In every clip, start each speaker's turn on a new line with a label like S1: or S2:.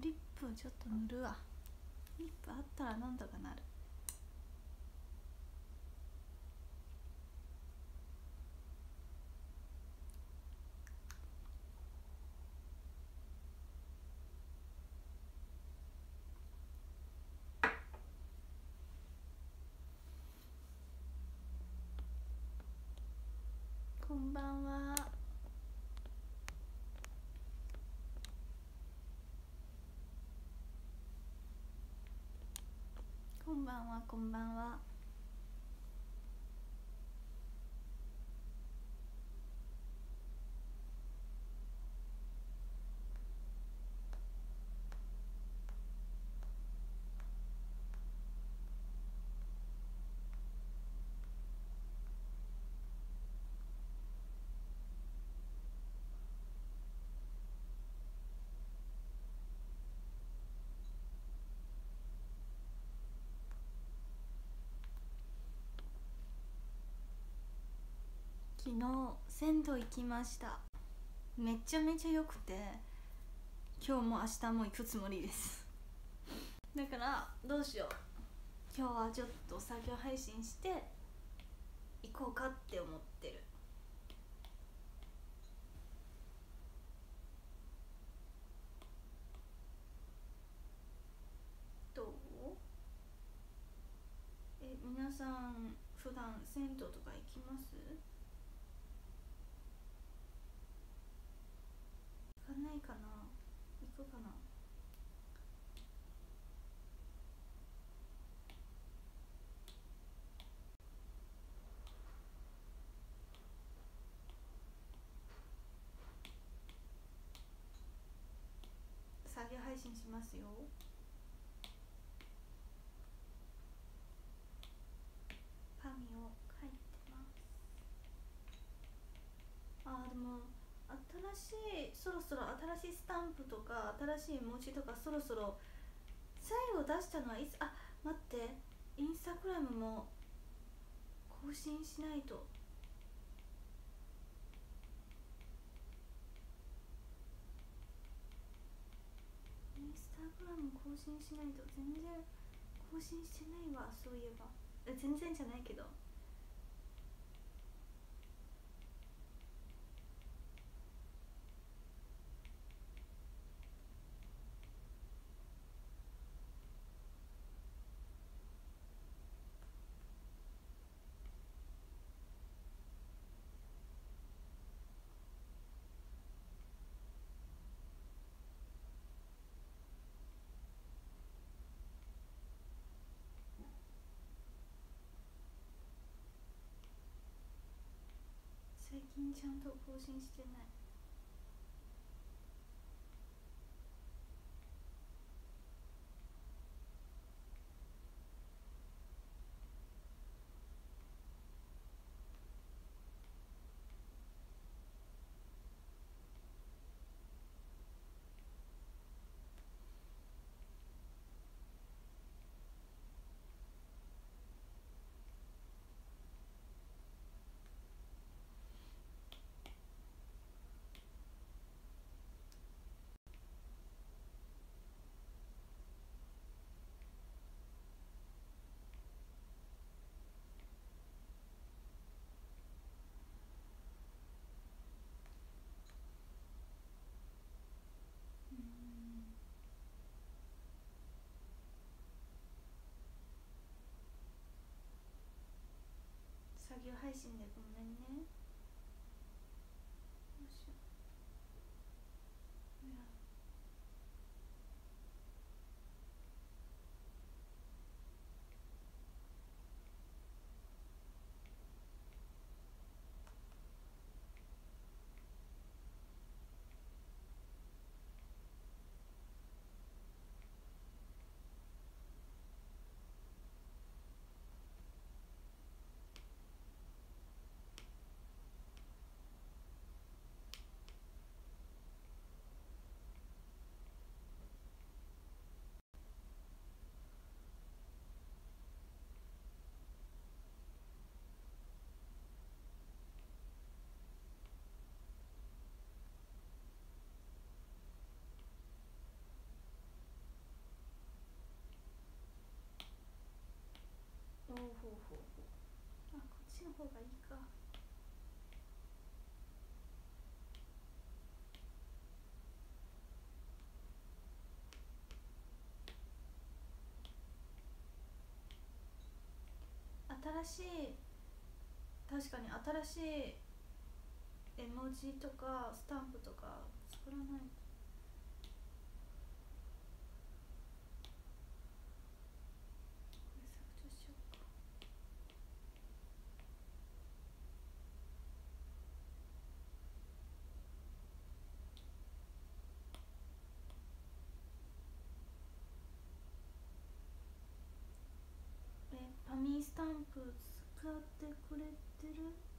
S1: リップをちょっと塗るわ。リップあったらなんとかなる。こんばんはこんばんはこんばんは。昨日銭湯行きました。めちゃめちゃ良くて今日も明日も行くつもりです。だからどうしよう。今日はちょっと作業配信して行こうかって思ってる。どう？え皆さん普段銭湯とか行きます行かないかな。行くかな。作業配信しますよパミを書いてますあーでも新しいそろ新しいスタンプとか新しい文字とかそろそろ最後出したのはいつ？あ待ってインスタグラムも更新しないと。インスタグラム更新しないと。全然更新してないわそういえば。全然じゃないけど最近ちゃんと更新してない。ちの方がいいか。新しい確かに新しい絵文字とかスタンプとか作らないとこれ削除しようかえパミースタンプ使ってくれてる？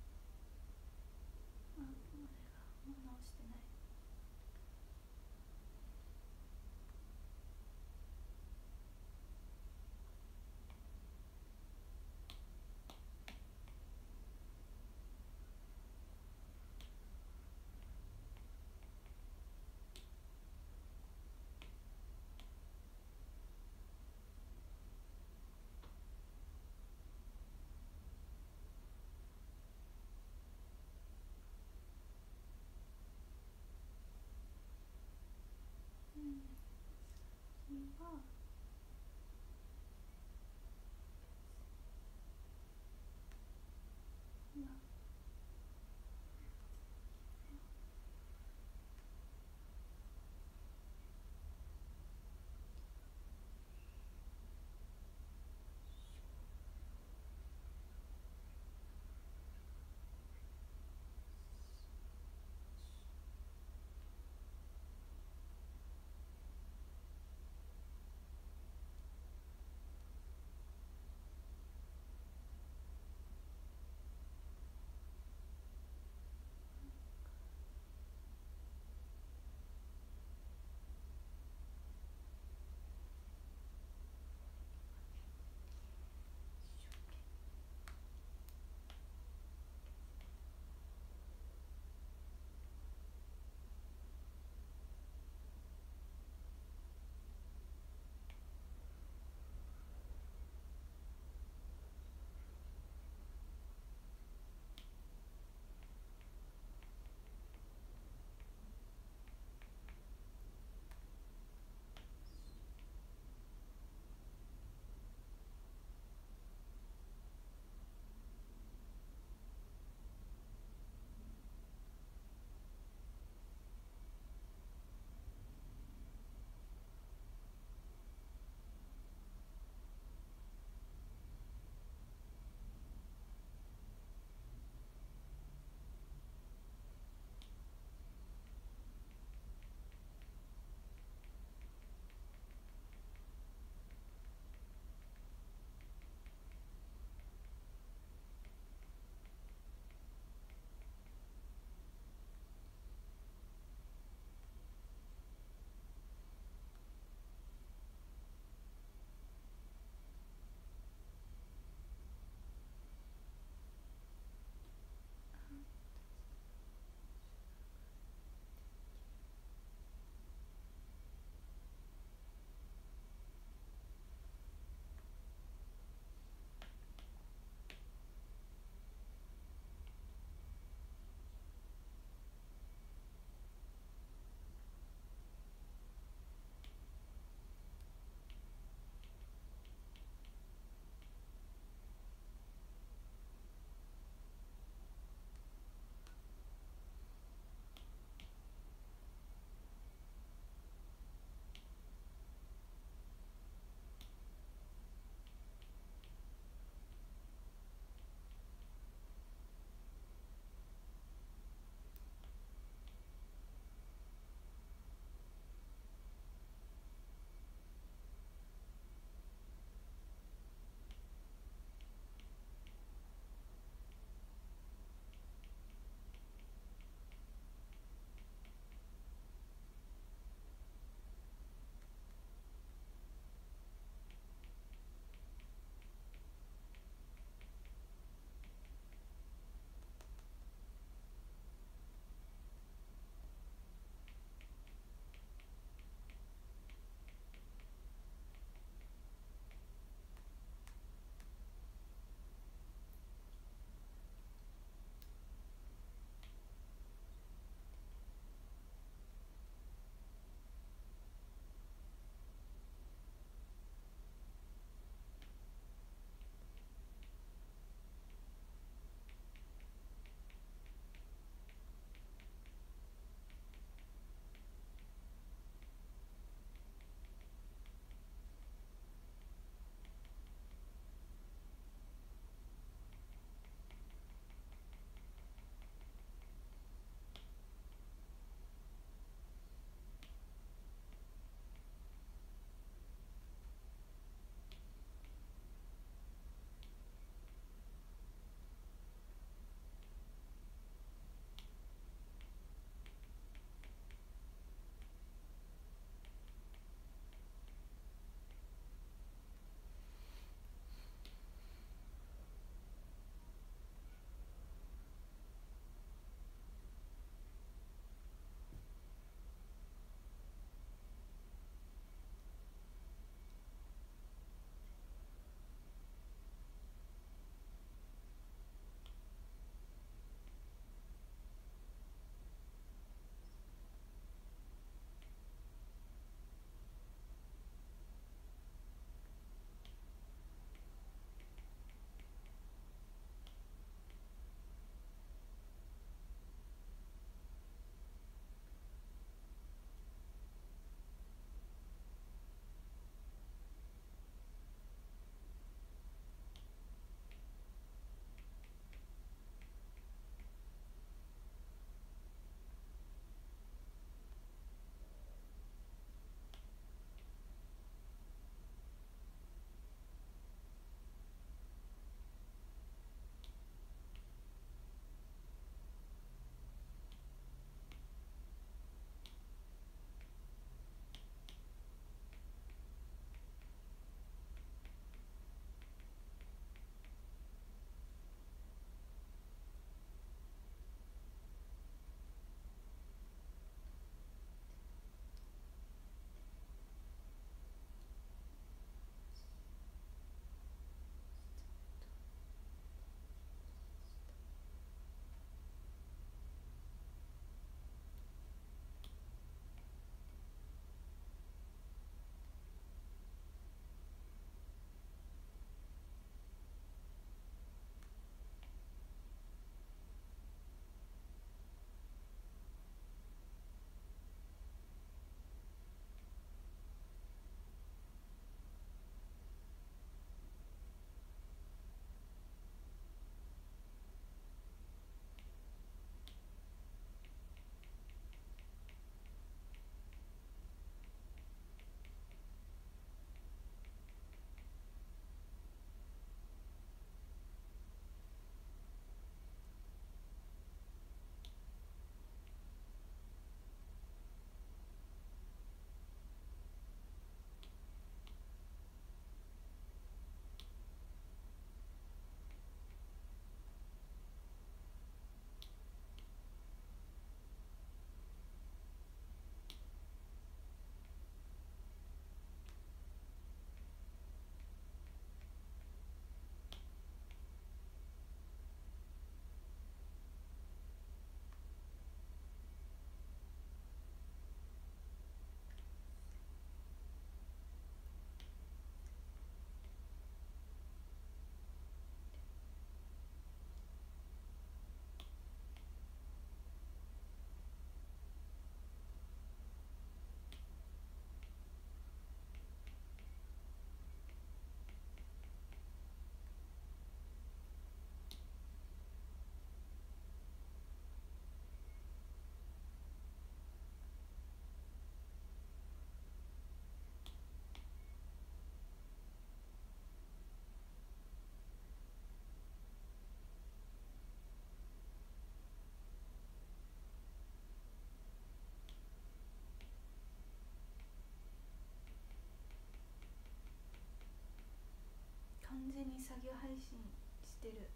S1: 信してる。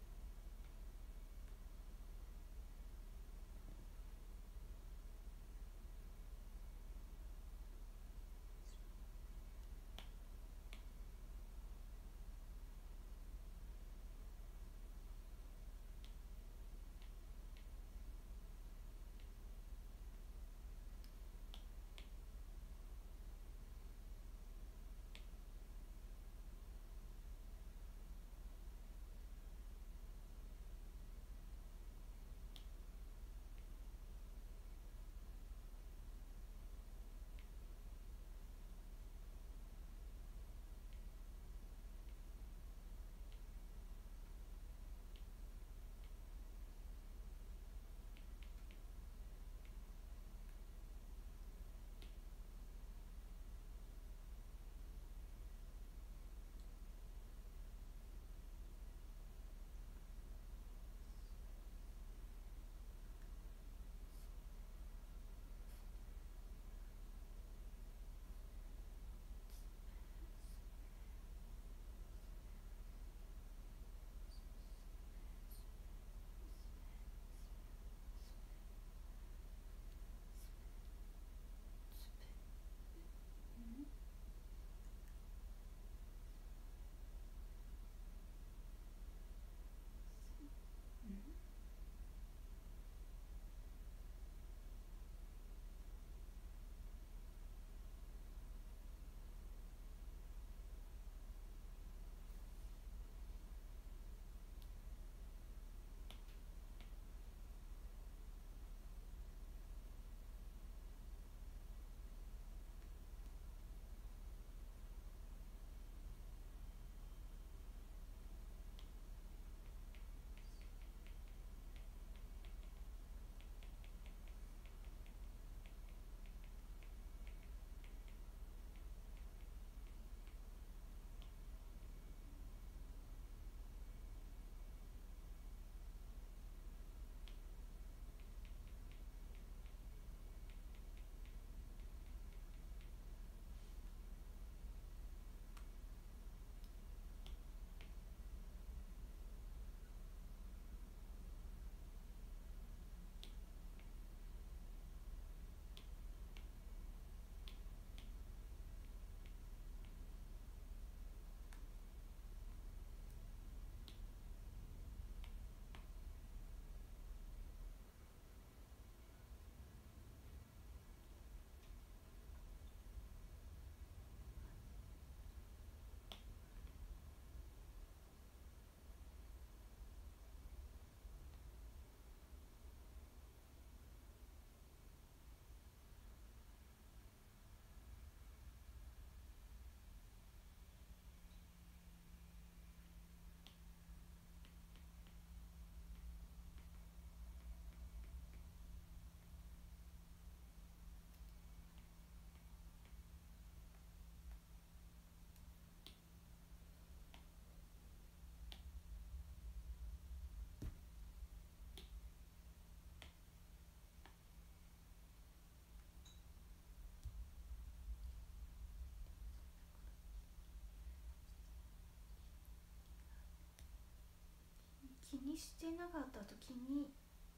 S1: してなかった時に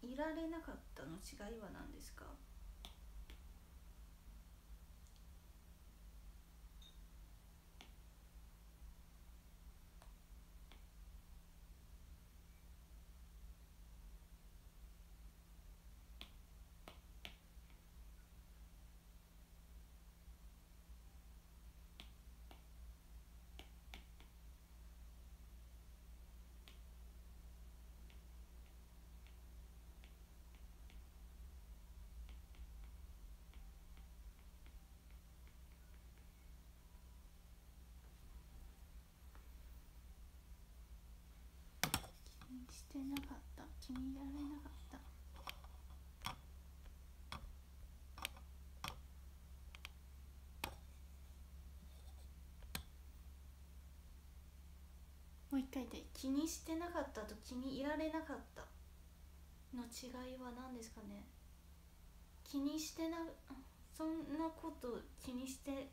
S1: いられなかったの違いは何ですか気にしてなかった。気に入られなかった。もう一回で気にしてなかったと気に入られなかった。の違いは何ですかね。気にしてなそんなこと気にして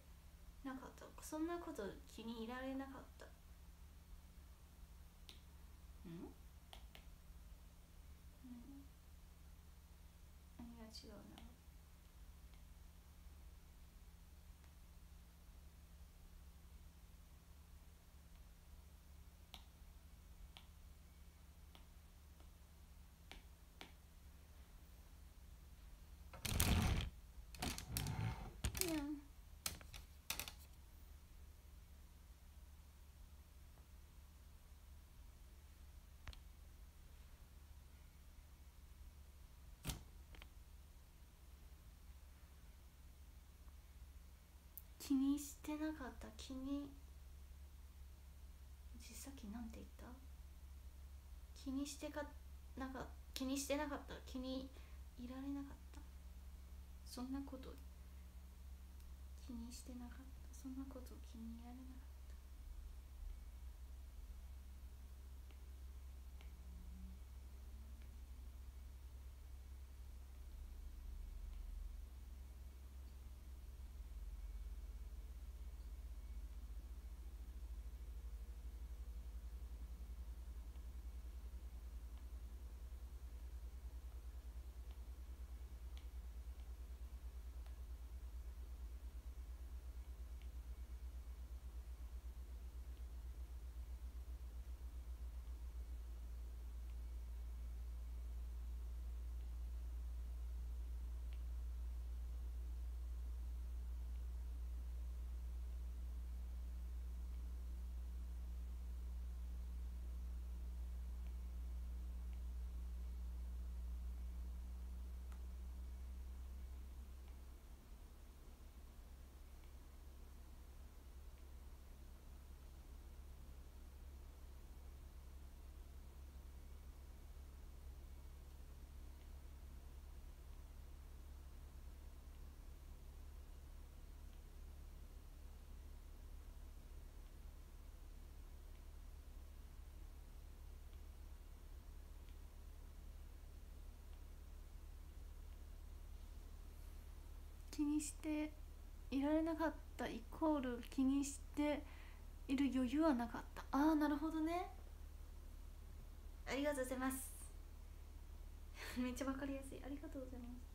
S1: なかった。そんなこと気に入られなかった。ん？違うなにゃん気にしてなかった。気にうちさっきなんて言った？気にしてかなんか気にしてなかった？気にいられなかった？そんなこと気にしてなかった？そんなこと気に入られなかった？気にしていられなかったイコール気にしている余裕はなかった。ああなるほどね。ありがとうございます。めっちゃわかりやすい。ありがとうございます。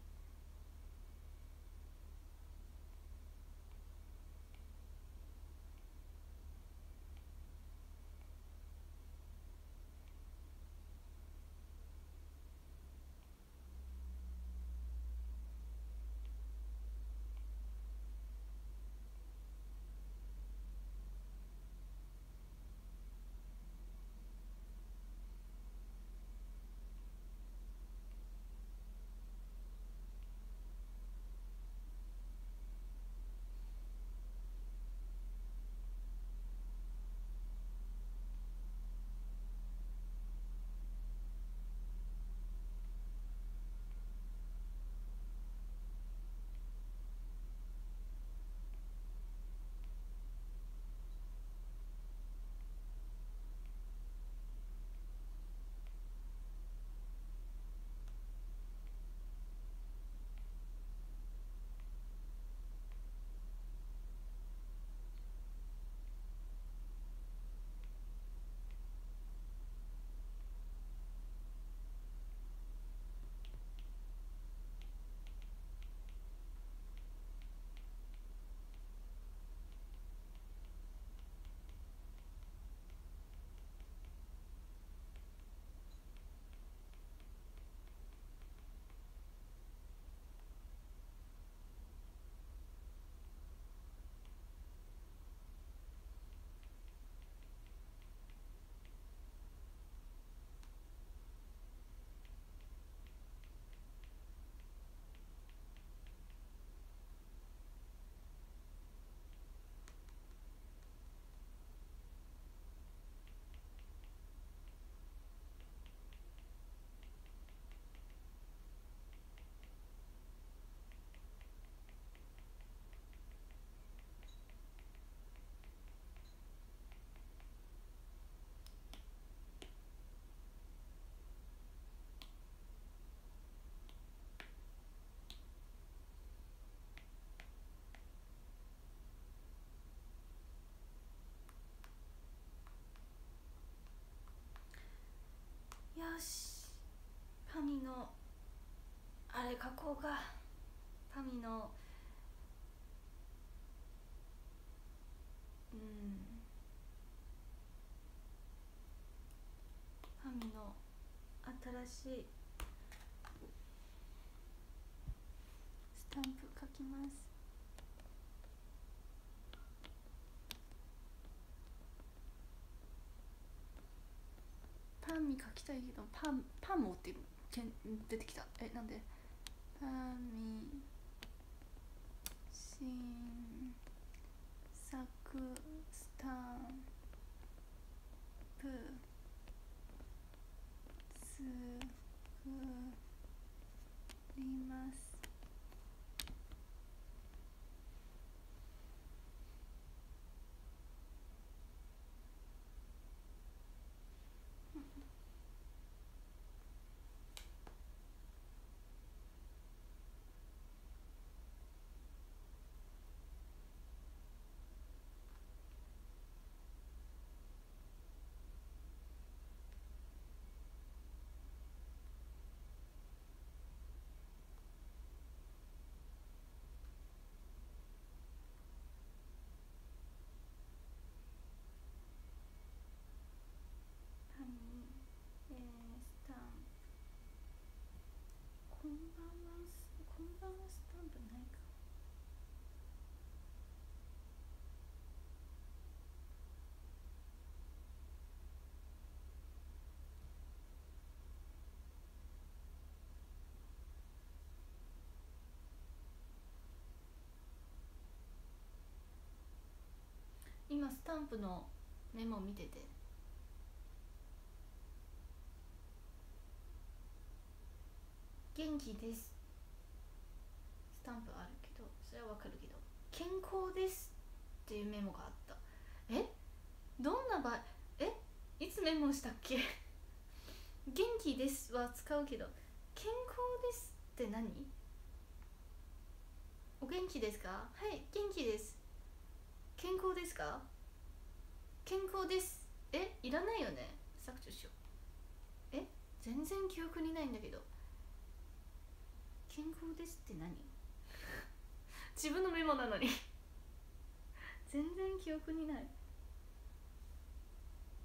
S1: で書こうかパミのうんパミの新しいスタンプ書きます。パンミ書きたいけどパンパンもってけん出てきた。えなんで？パンミ新作スタンプ作りますパンミえー、スタンプこんばんはスこんばんはスタンプないか今スタンプのメモ見てて。元気です。スタンプあるけどそれはわかるけど。健康ですっていうメモがあった。え？どんな場合？え？いつメモしたっけ？元気ですは使うけど健康ですって何？お元気ですか？はい元気です。健康ですか？健康です。えいらないよね？削除しよう。え全然記憶にないんだけど。健康ですって何？自分のメモなのに。全然記憶にない。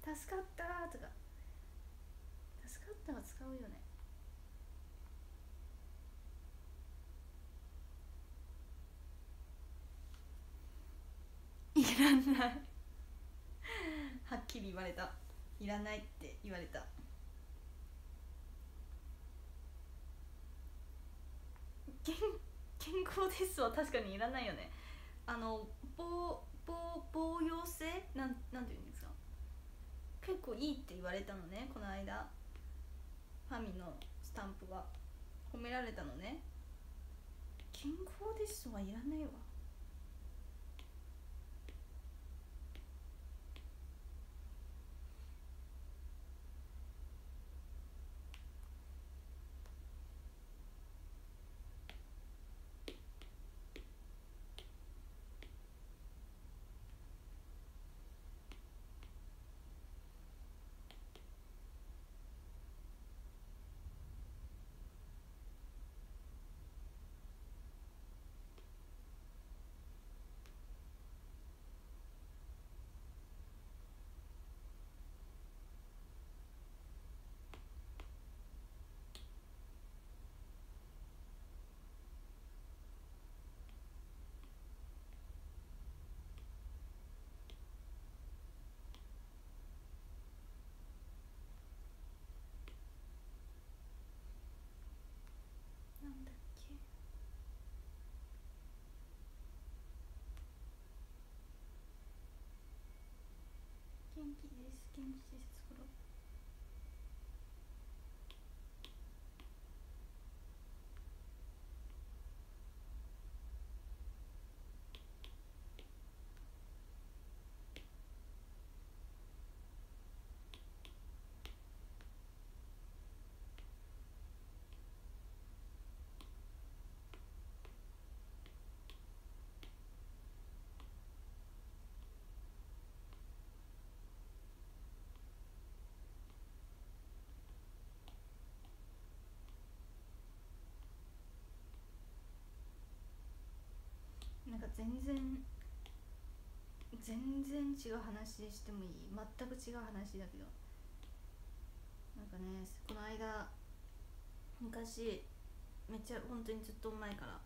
S1: 助かったとか。助かったは使うよね。いらないはっきり言われた。いらないって言われた。健健康ですは確かにいらないよね。あの防防防用性？なんなんていうんですか？結構いいって言われたのね。この間。ファミのスタンプは褒められたのね。健康ですはいらないわなんだっけ元気で全然全然違う話してもいい。全く違う話だけど。なんかねこの間昔めっちゃ本当にずっと前から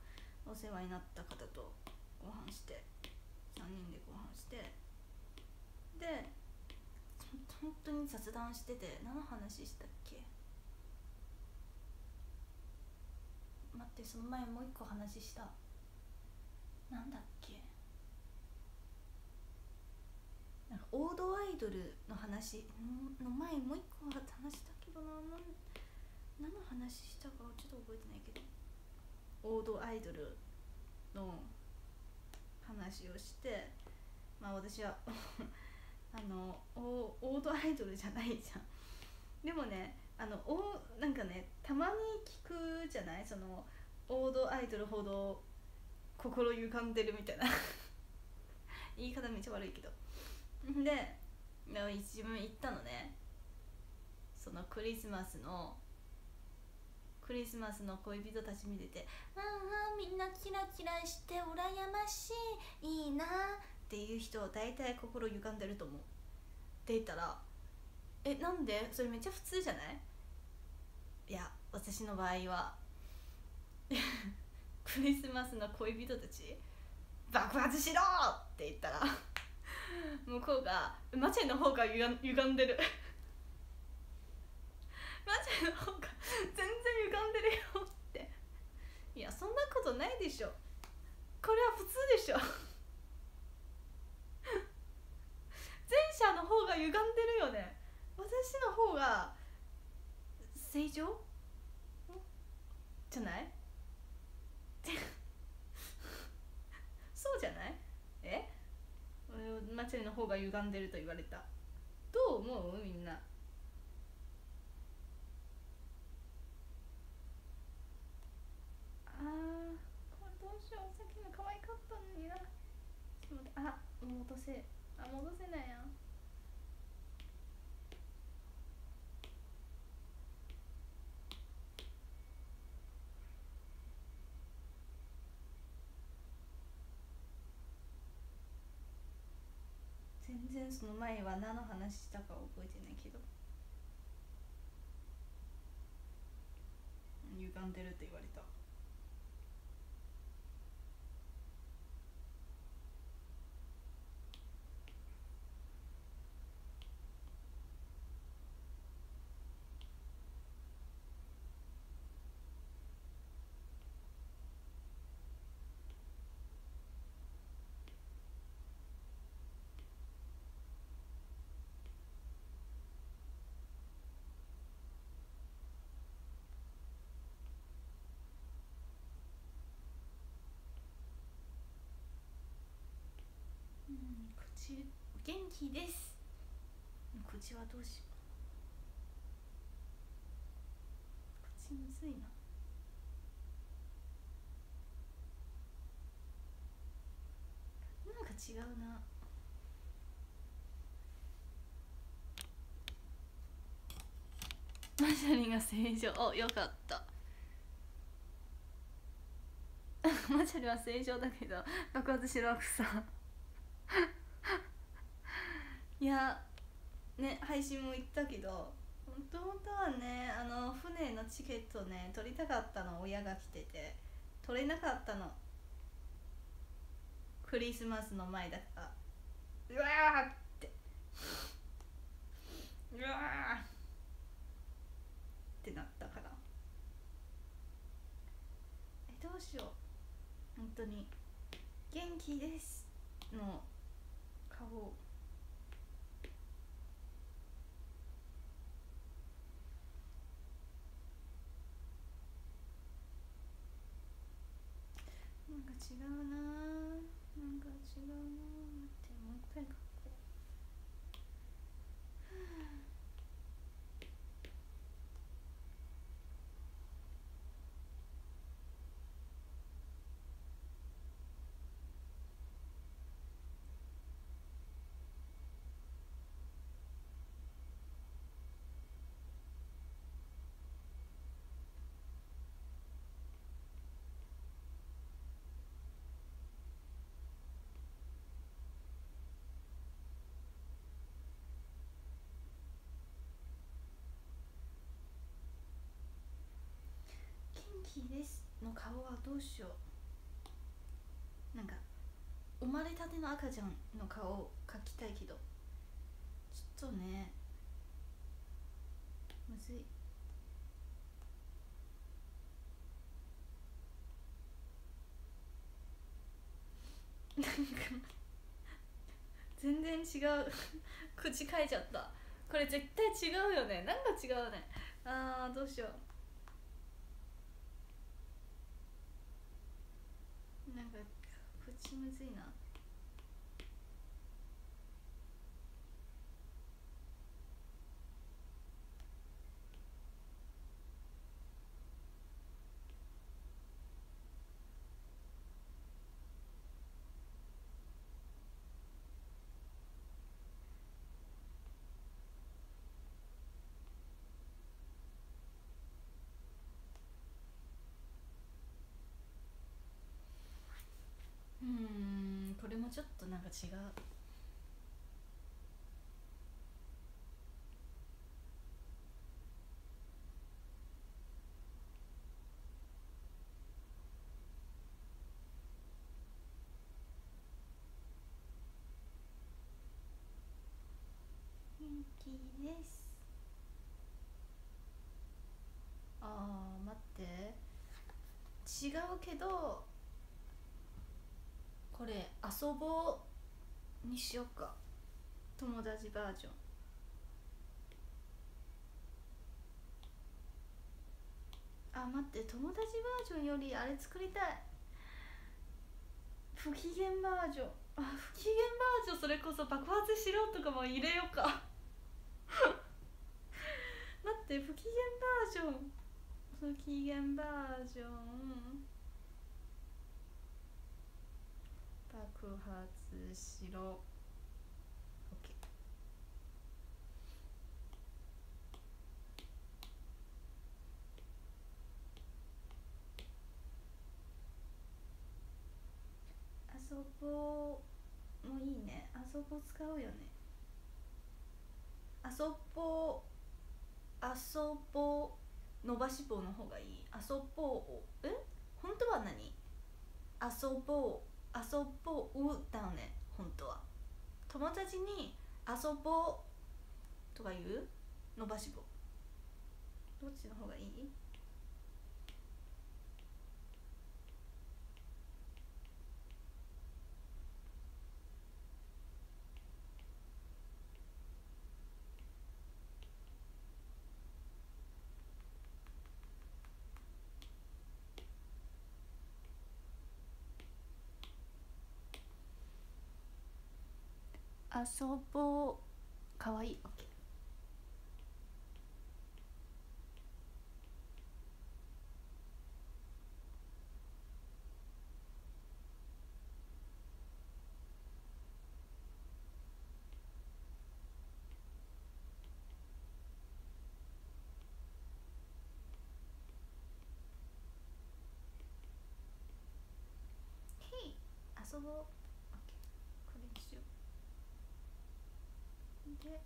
S1: お世話になった方とご飯して3人でご飯してで本当に雑談してて何の話したっけ？待ってその前もう一個話した。なんだっけ？なんか王道アイドルの話。の前もう一個話したけどな。何の話したかちょっと覚えてないけど。王道アイドルの話をしてまあ私は あのオードアイドルじゃないじゃん。でもねあのおなんかねたまに聞くじゃない？そのオードアイドルほど心歪んでるみたいな。言い方めっちゃ悪いけど。で自分行ったのね。そのクリスマスのクリスマスの恋人たち見てて「ああみんなキラキラして羨ましいいいな」っていう人大体心歪んでると思う。って言ったら「えなんで？それめっちゃ普通じゃない?」いや私の場合は。クリスマスの恋人たち爆発しろって言ったら向こうが「マチェの方が歪んでる」マチェの方が全然歪んでるよって。いやそんなことないでしょ。これは普通でしょ。前者の方が歪んでるよね。私の方が正常？じゃない？そうじゃない？え？マチェの方が歪んでると言われた。どう思う？みんな。あーこれどうしよう。さっきの可愛かったのにな。ちょっと待って。あ戻せ。あ戻せないやん全然その前は何の話したか覚えてないけど。歪んでるって言われた。口元気です。口はどうしよう。口むずいな。なんか違うな。マシャリンが正常。およかった。マシャリは正常だけど爆発しろ草いやね配信も言ったけど本当本当はねあの船のチケットね取りたかったの親が来てて取れなかったの。クリスマスの前だから。うわーって。うわーってなったから。えどうしよう。本当に。元気です。の顔な違うなキーです。の顔はどうしよう。なんか生まれたての赤ちゃんの顔を描きたいけど。ちょっとねむずい。なんか全然違う。口書いちゃった。これ絶対違うよね。なんか違うね。あーどうしよう。なんか口むずいなうーんこれもちょっとなんか違う。元気です。あー待って。違うけどこれ遊ぼうにしようか。友達バージョン。あ待って友達バージョンよりあれ作りたい。不機嫌バージョン。あ不機嫌バージョンそれこそ爆発しろとかも入れようか。待って不機嫌バージョン。不機嫌バージョン。爆発。しろ OK 遊ぼうもいいね。遊ぼう使うよね。遊ぼう遊ぼう伸ばし棒の方がいい。遊ぼうえ？本当は何？遊ぼう。遊ぼうだよね本当は。友達に遊ぼうとか言う？伸ばし棒。どっちの方がいい？遊ぼう。かわいい。OK へい遊ぼう OK これにしようで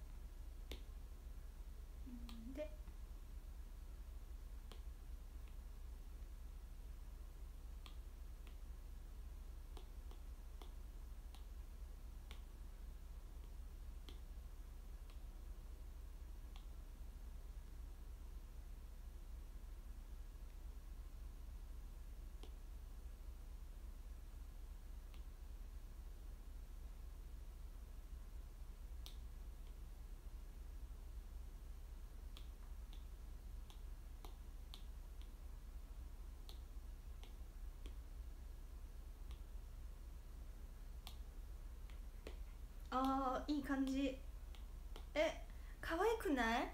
S1: うんであーいい感じ。え可愛くない？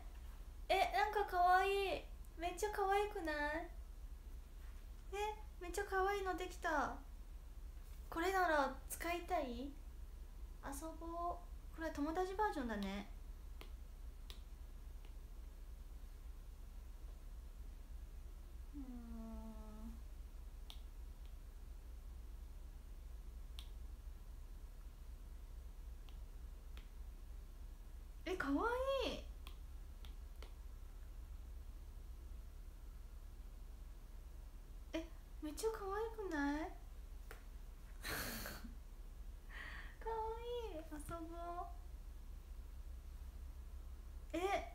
S1: えなんか可愛い。めっちゃ可愛くない？えめっちゃ可愛いのできた。これなら使いたい？遊ぼう。これ友達バージョンだねうーんえ可愛い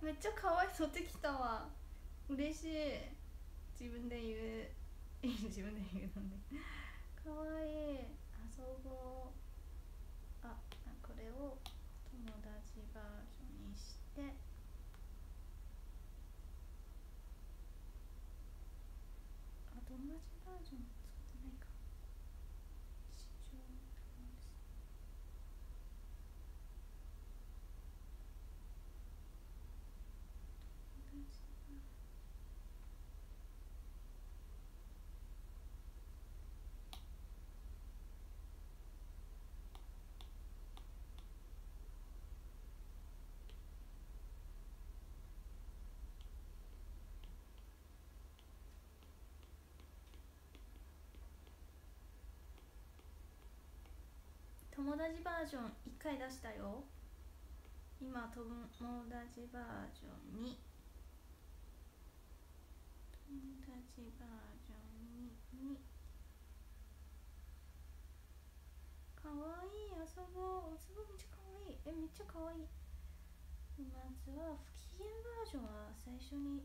S1: めっちゃ可愛い取ってきたわ。嬉しい。自分で言う。自分で言うのね可愛い。遊ぼう。あこれを友達バージョンにして。あ友達バージョン作ってないか視聴友達友達バー友達バージョン1回出したよ。今友達バージョン2友達バージョン2 2かわいい遊ぼう。おつぼめっちゃかわい。いえめっちゃかわい。いまずは不機嫌バージョンは最初に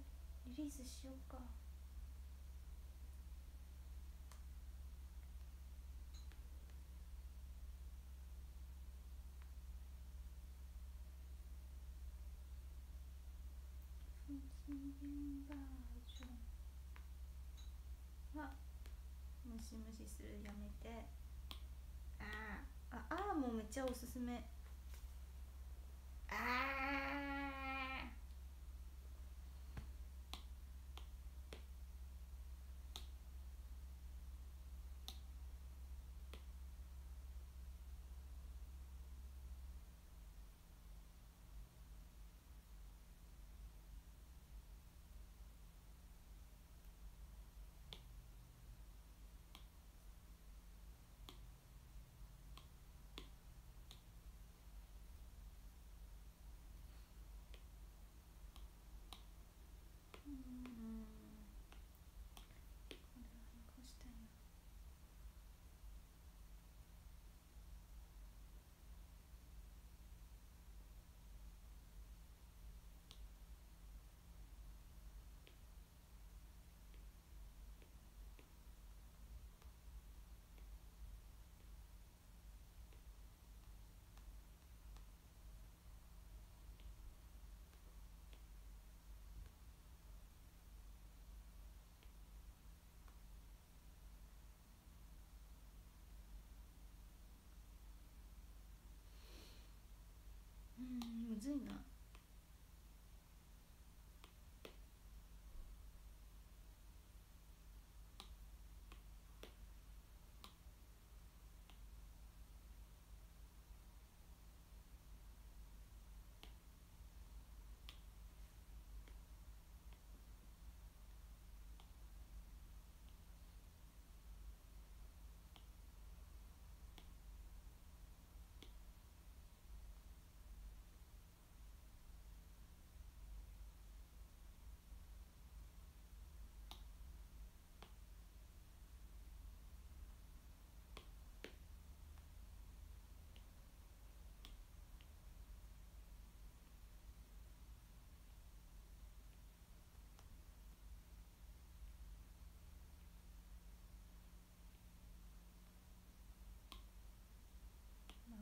S1: リリースしようか不ンバージョンはムシムシするやめて。あーああーもめっちゃおすすめ。ああうんこれは変更したいなうんむずいな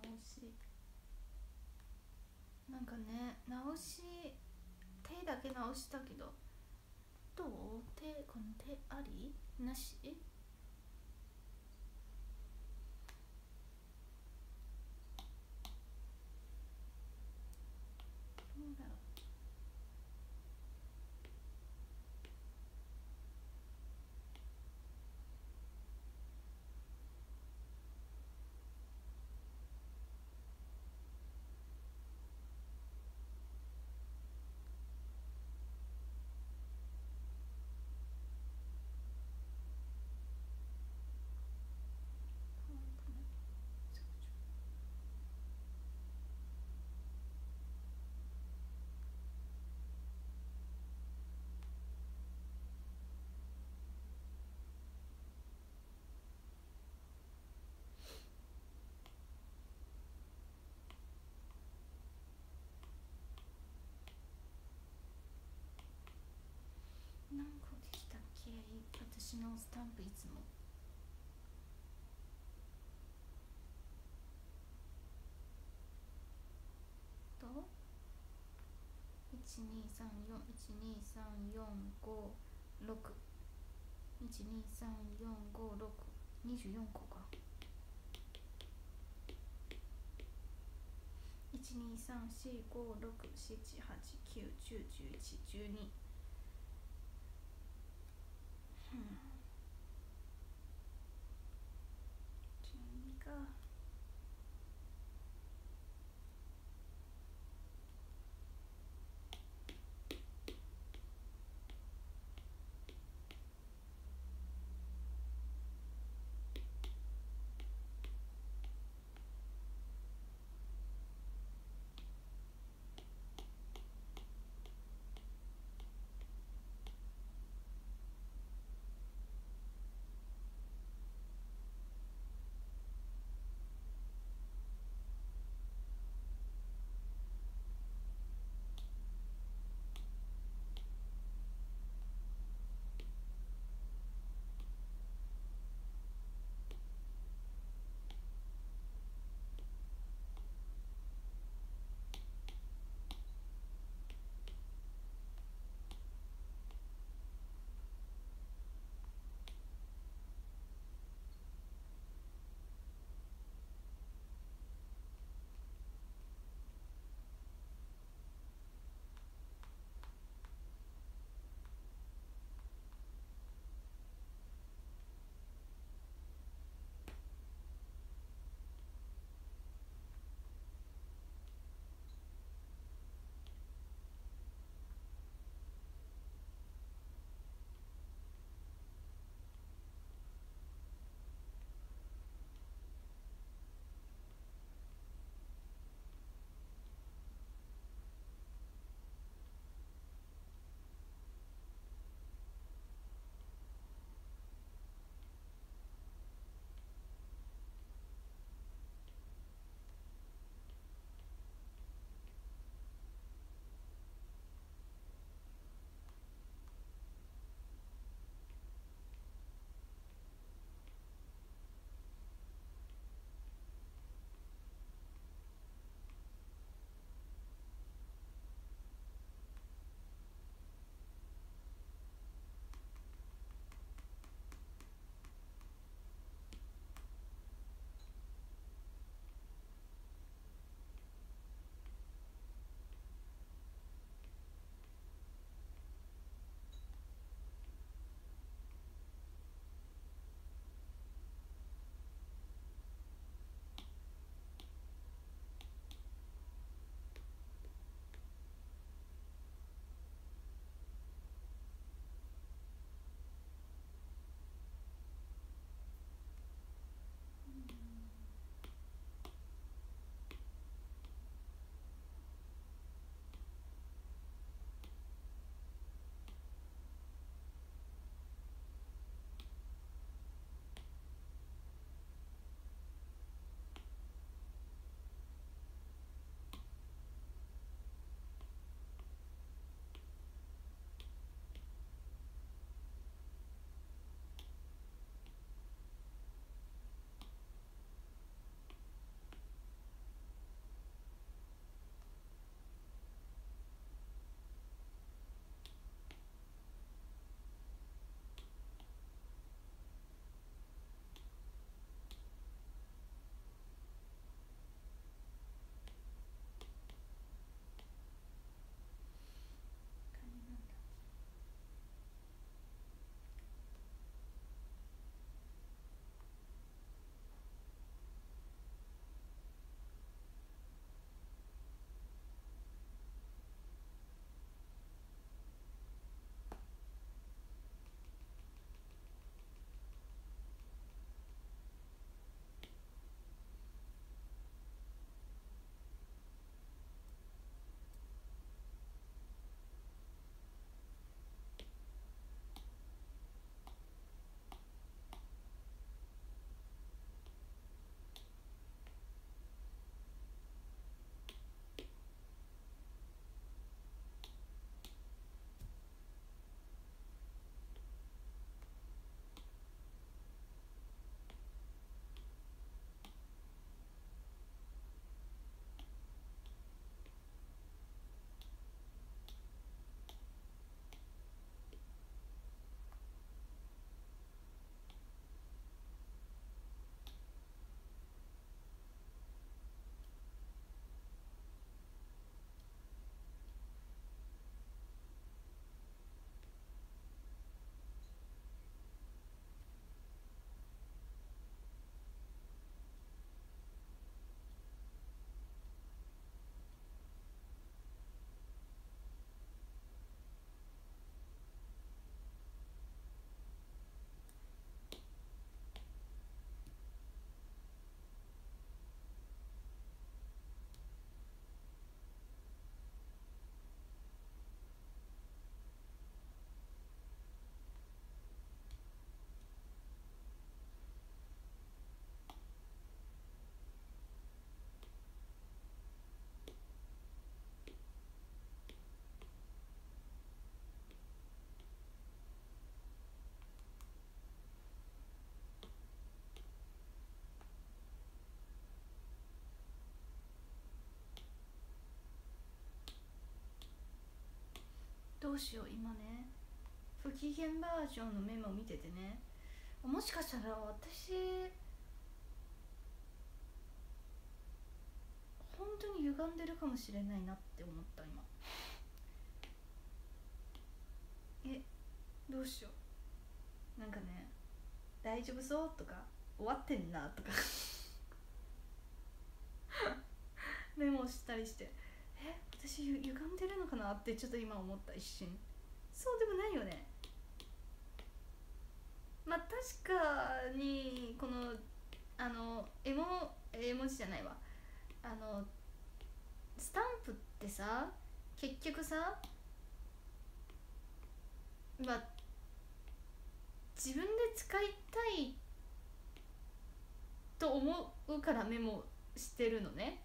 S1: 直しなんかね直し手だけ直したけどどう？手この手あり？なし？私のスタンプいつも。と？1234123456123456124個か。123456789101112うん12かどうしよう今ね。不機嫌バージョンのメモ見ててね。もしかしたら私本当に歪んでるかもしれないなって思った今。えどうしよう。なんかね「大丈夫そう?」とか「終わってんな」とか。メモしたりして。え私ゆ歪んでるのかなってちょっと今思った一瞬。そうでもないよね。まあ確かにこのあの絵文絵文字じゃないわ。あのスタンプってさ結局さまあ自分で使いたいと思うからメモしてるのね。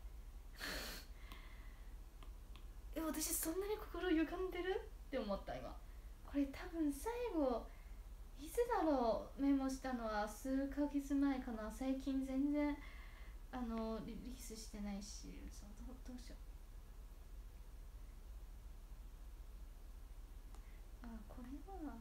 S1: え私そんなに心歪んでる？って思った今。これ多分最後いつだろう？メモしたのは数ヶ月前かな。最近全然あのリリースしてないし。そうどうどうしよう。あこれは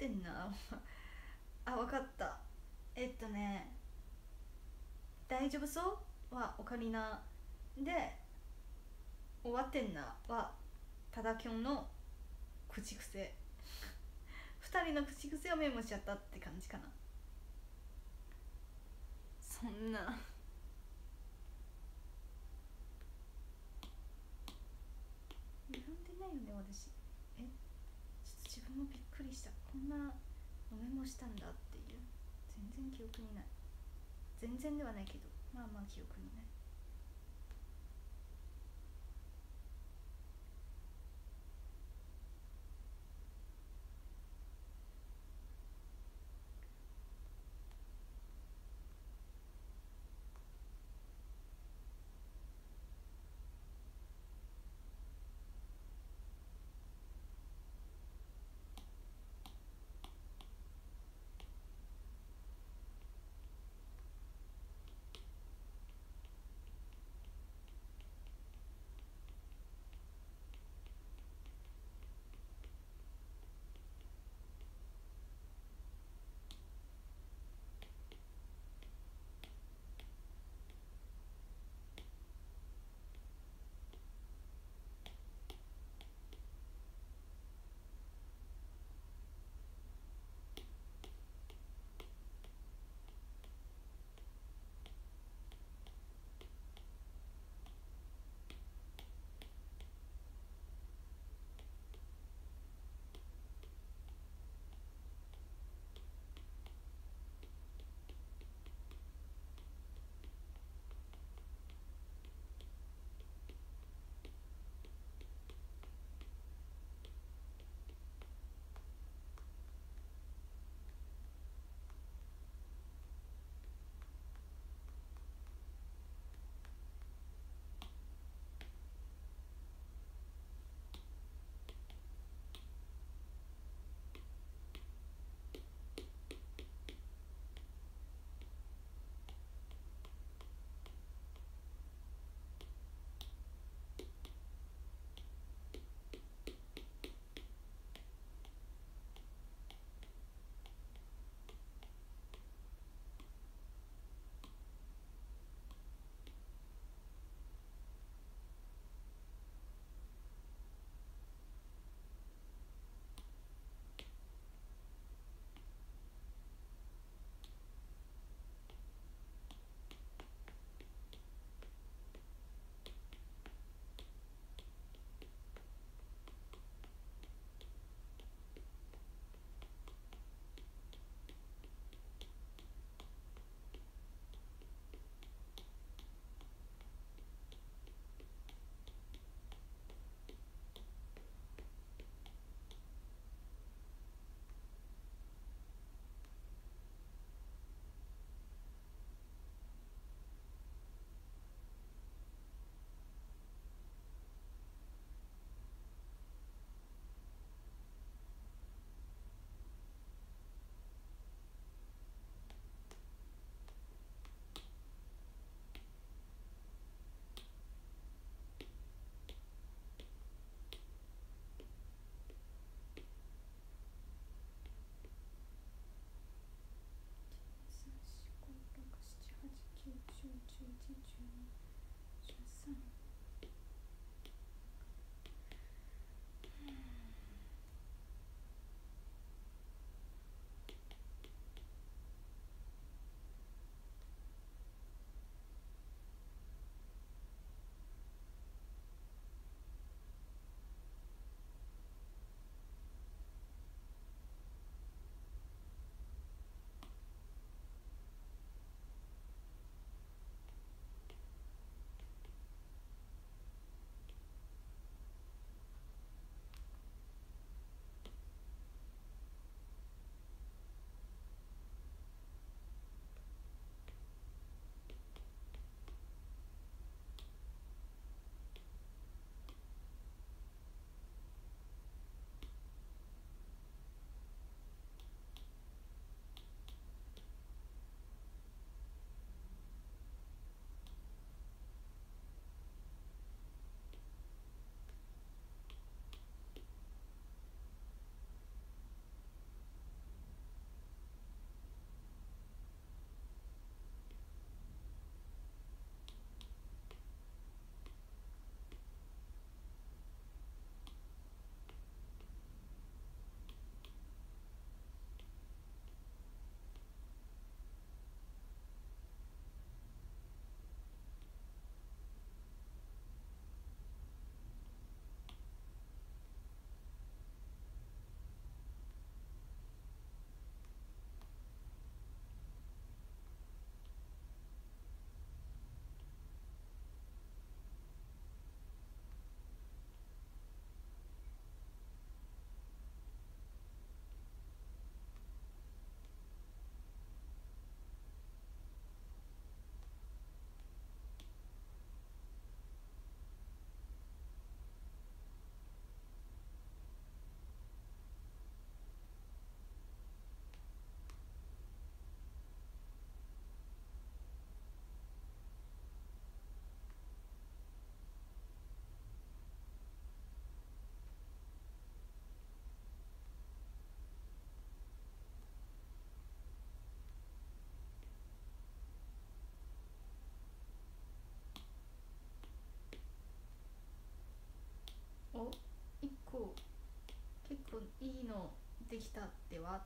S1: ってんな。あわかった。えっとね「大丈夫そう?」はオカリナ。で「終わってんな」はただきょんの口癖。二人の口癖をメモしちゃったって感じかな。そんな。歪んでないよね私。え？ちょっと自分もびっくりした。こんなおメモしたんだっていう。全然記憶にない。全然ではないけど。まあまあ記憶にない。ってきたっては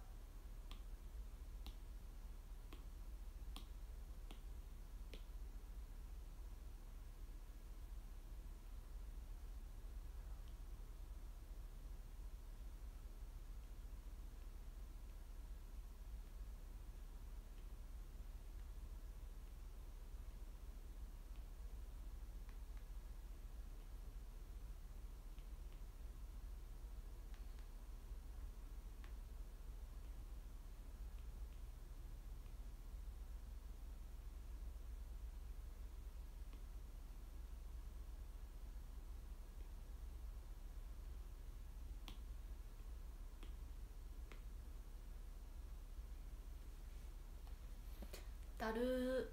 S1: たる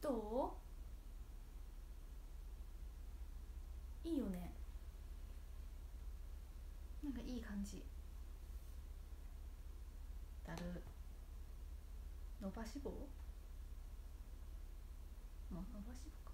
S1: どう？いいよね。なんかいい感じ。だる。伸ばし棒？あ伸ばし棒？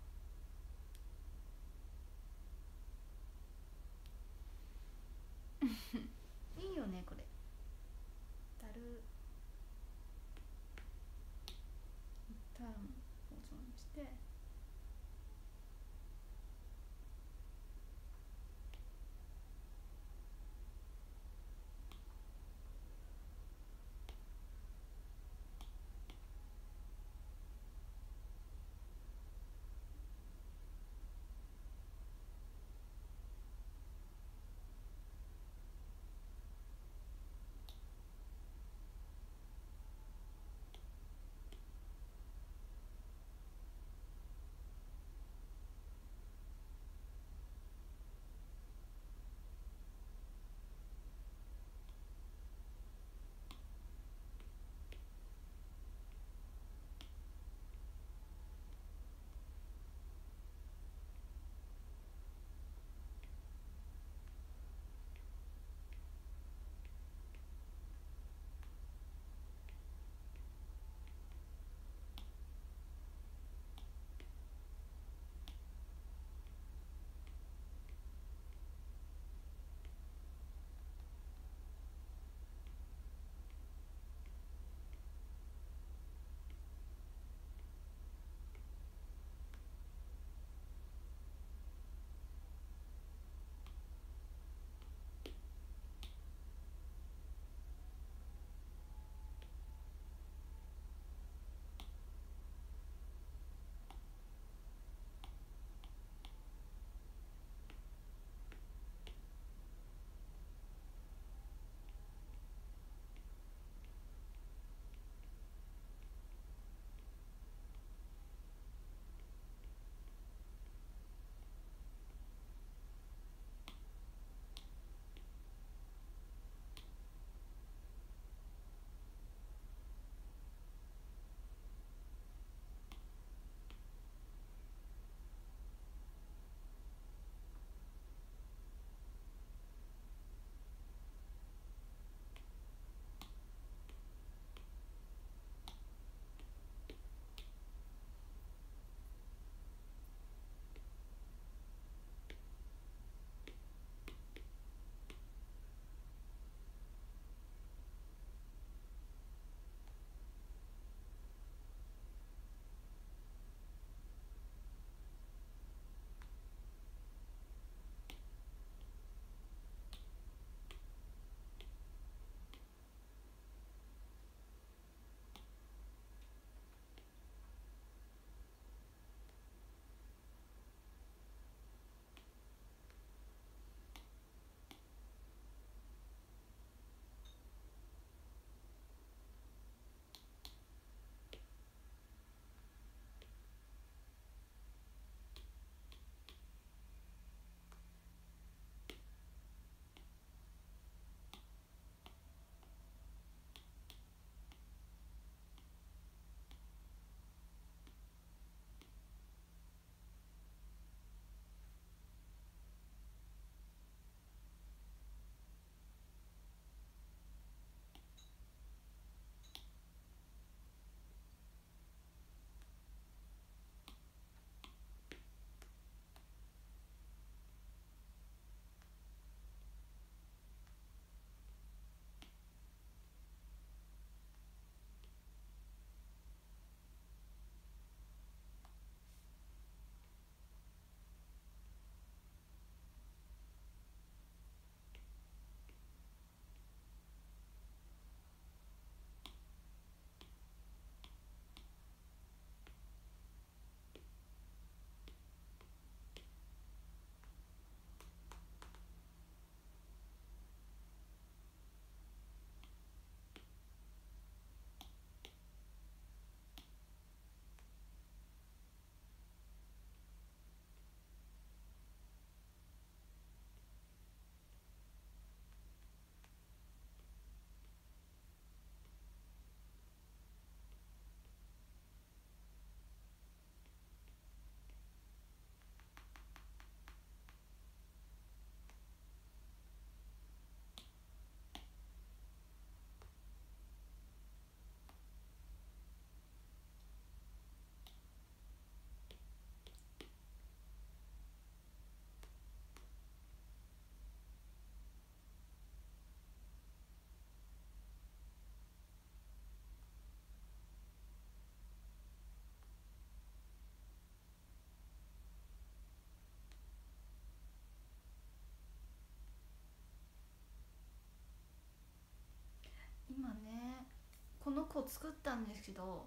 S1: 個作ったんですけど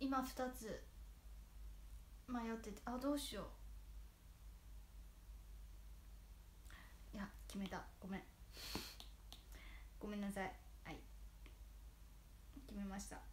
S1: 今2つ迷っててあどうしよう。いや決めた。ごめん。ごめんなさい。はい。決めました。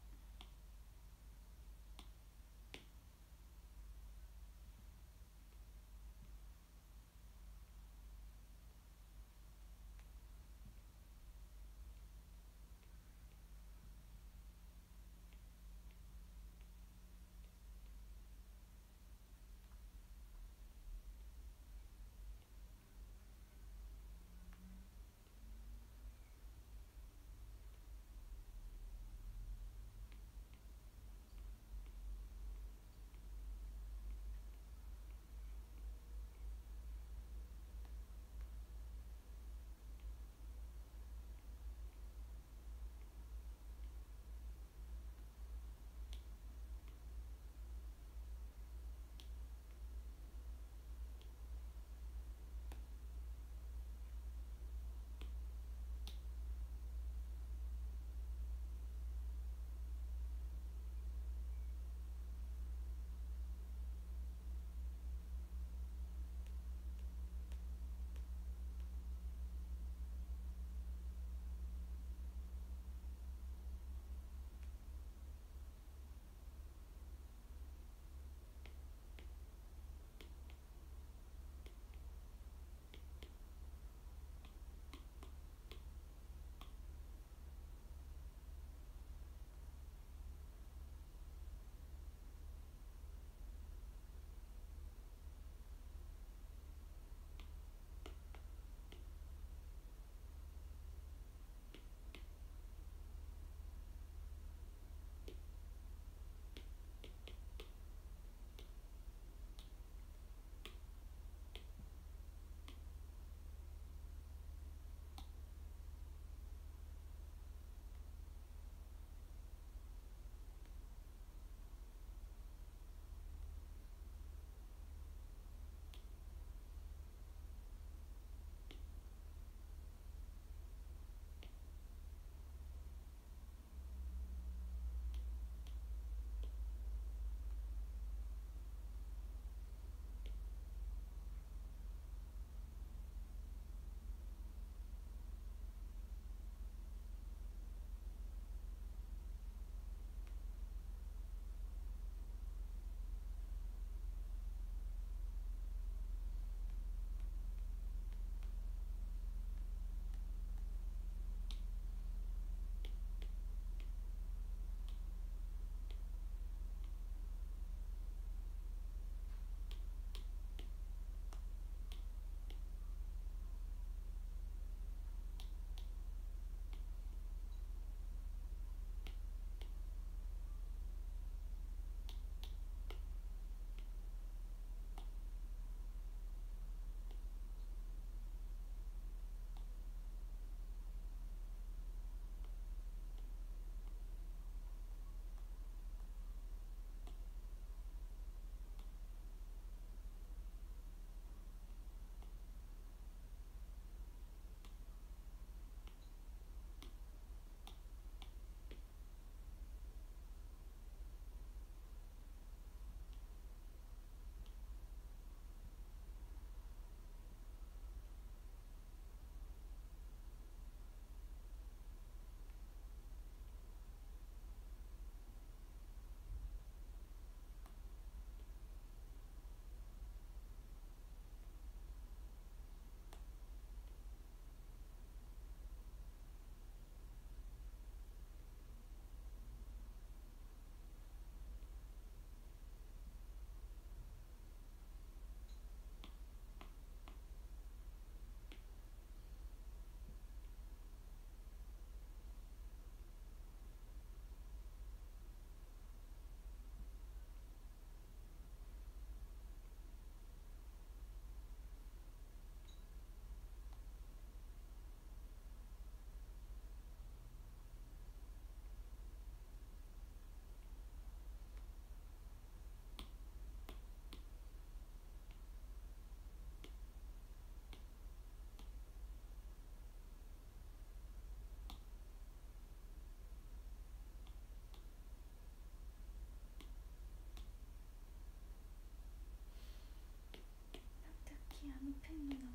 S1: mm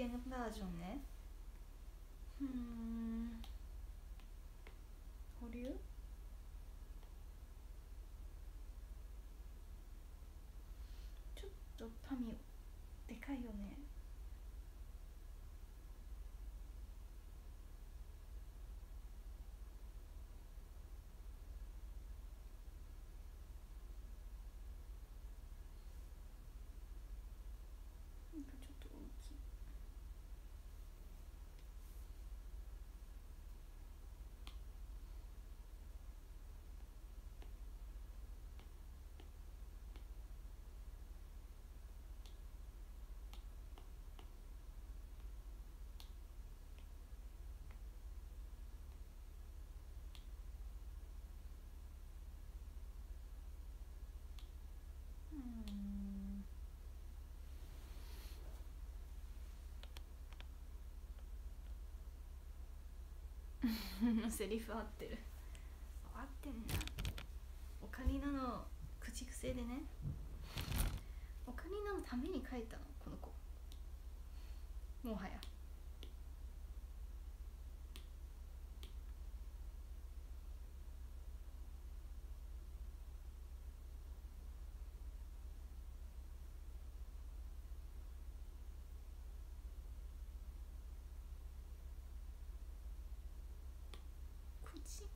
S1: 不機嫌バージョンねうん保留ちょっとタミでかいよねなんかちょっと大きいうん セリフ合ってる。合ってんな。オカリナの口癖でね。オカリナのために書いたのこの子。もはや。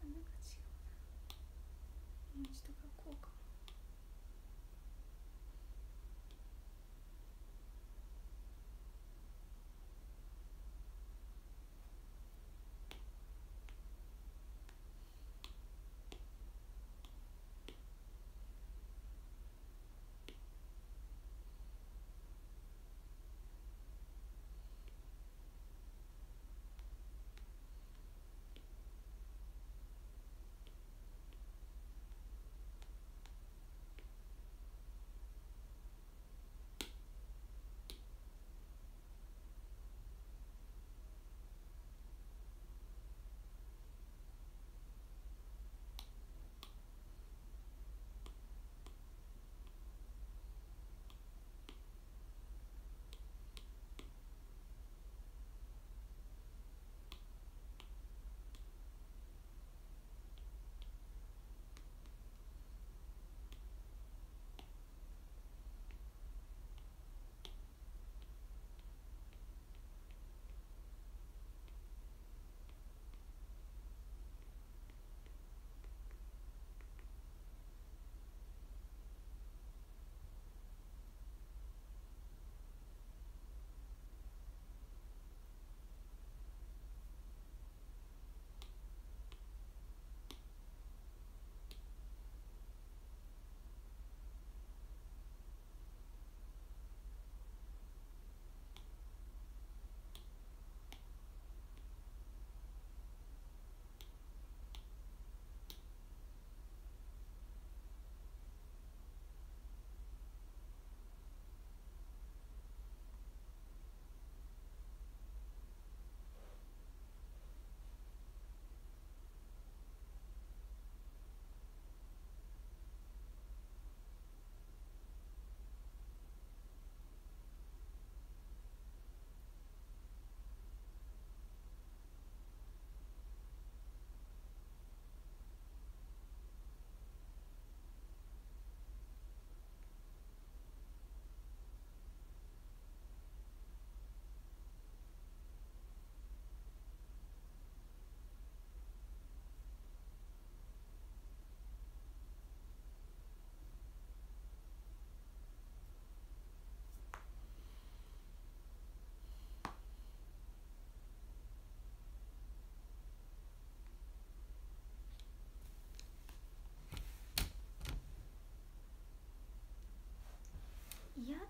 S1: ちがな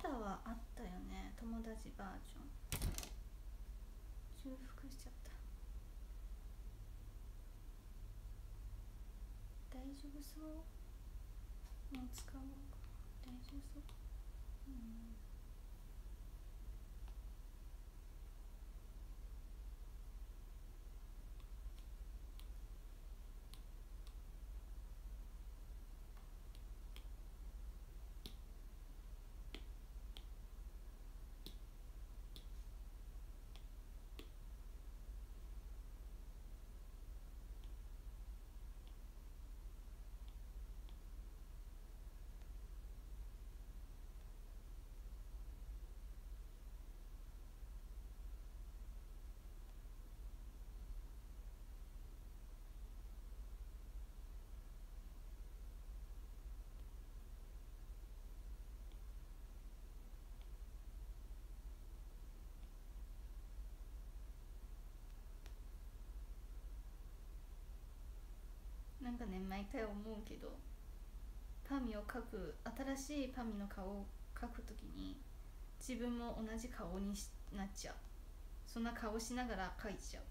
S1: 嫌だはあったよね友達バージョン。重複しちゃった。大丈夫そう？もう使おうか。大丈夫そう？うん。なんかね毎回思うけどパミを描く新しいパミの顔を描く時に自分も同じ顔になっちゃう。そんな顔しながら描いちゃう。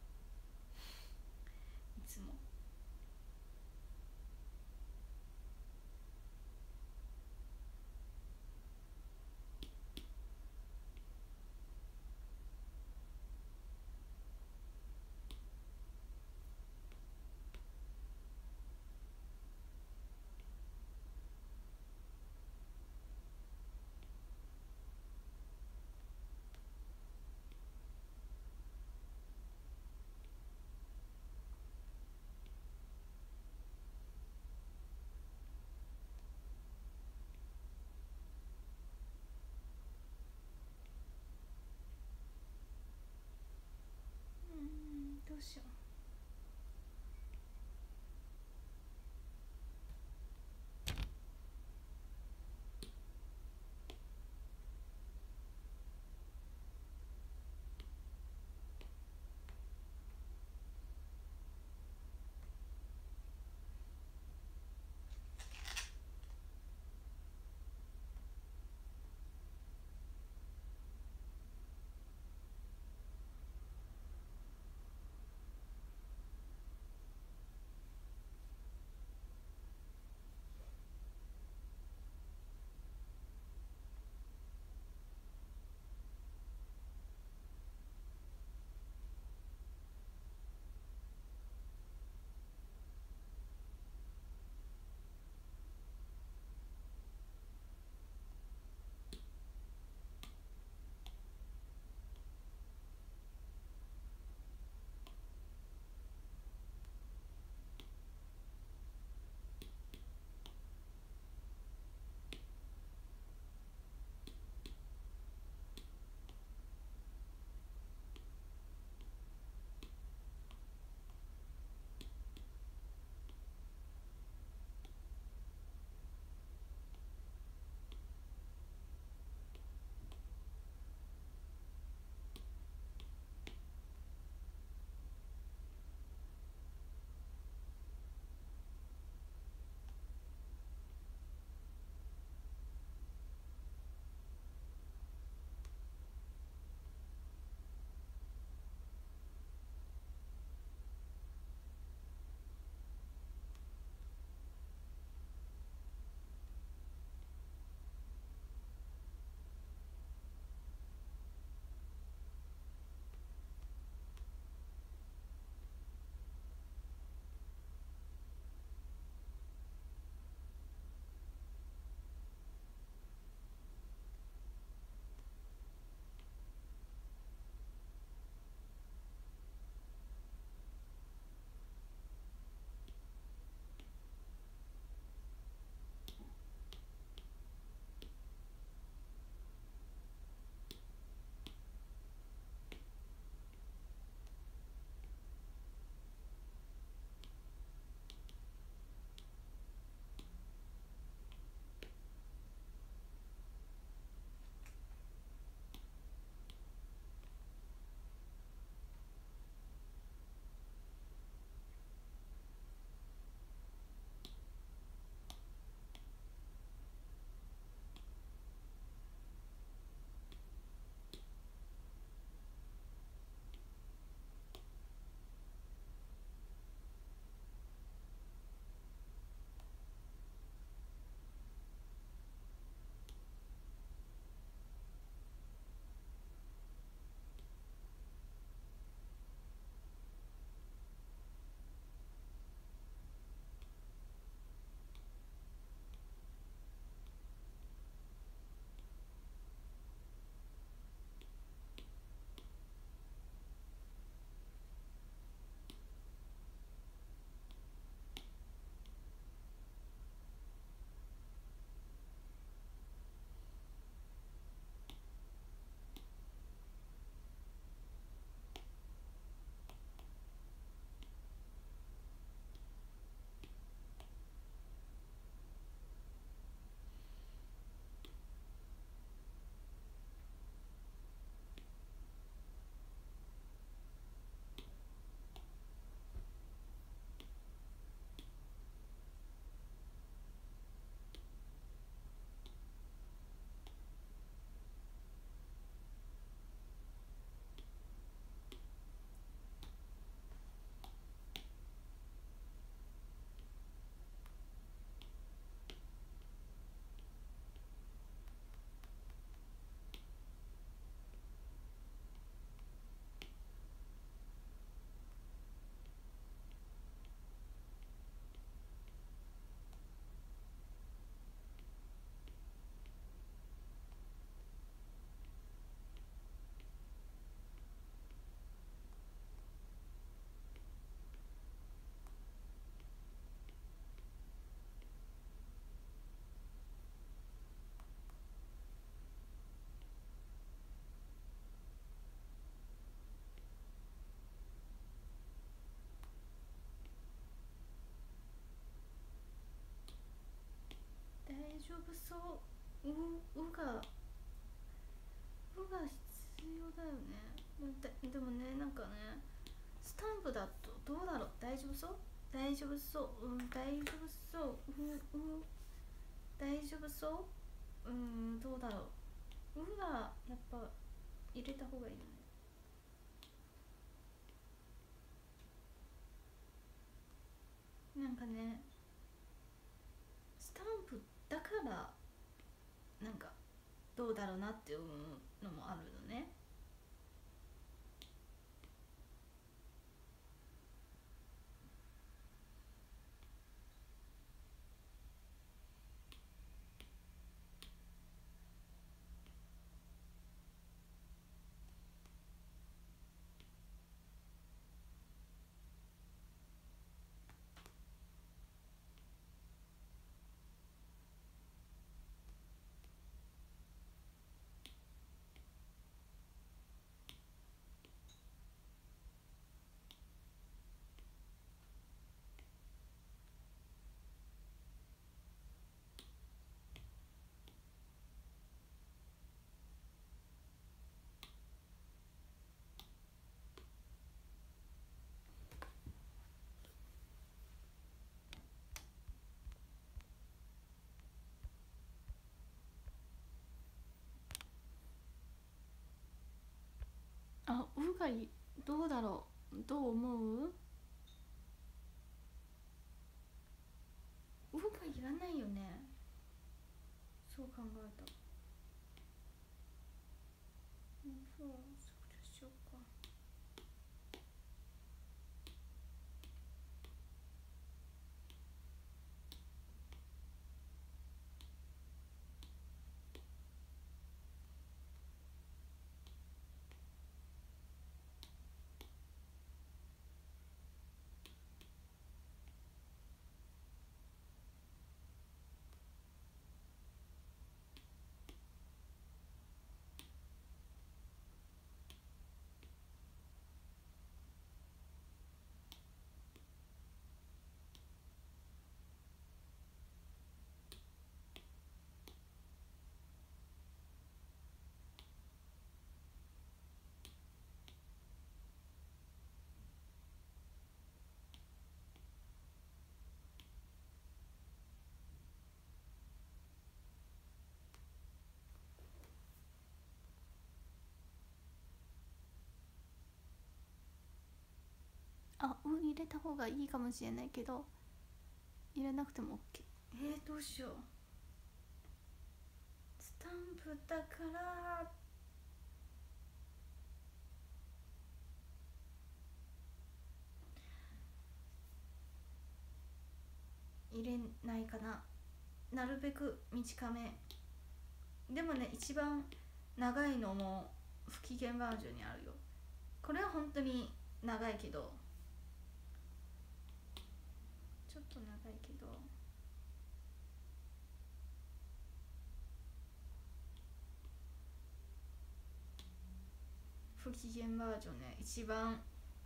S1: 丈夫そうううがうが必要だよねででもねなんかねスタンプだとどうだろう大丈夫そう大丈夫そううん大丈夫そううう大丈夫そううんどうだろううがやっぱ入れた方がいいよねなんかねスタンプってだからなんかどうだろうなって思うのもあるのね。あうがいどうだろう？どう思う？うがいらないよね。そう考えたんそうそうしようかあう入れた方がいいかもしれないけど入れなくても OK えー、どうしよう。スタンプだから入れないかな。なるべく短め。でもね一番長いのも不機嫌バージョンにあるよ。これは本当に長いけどちょっと長いけど。不機嫌バージョンね。一番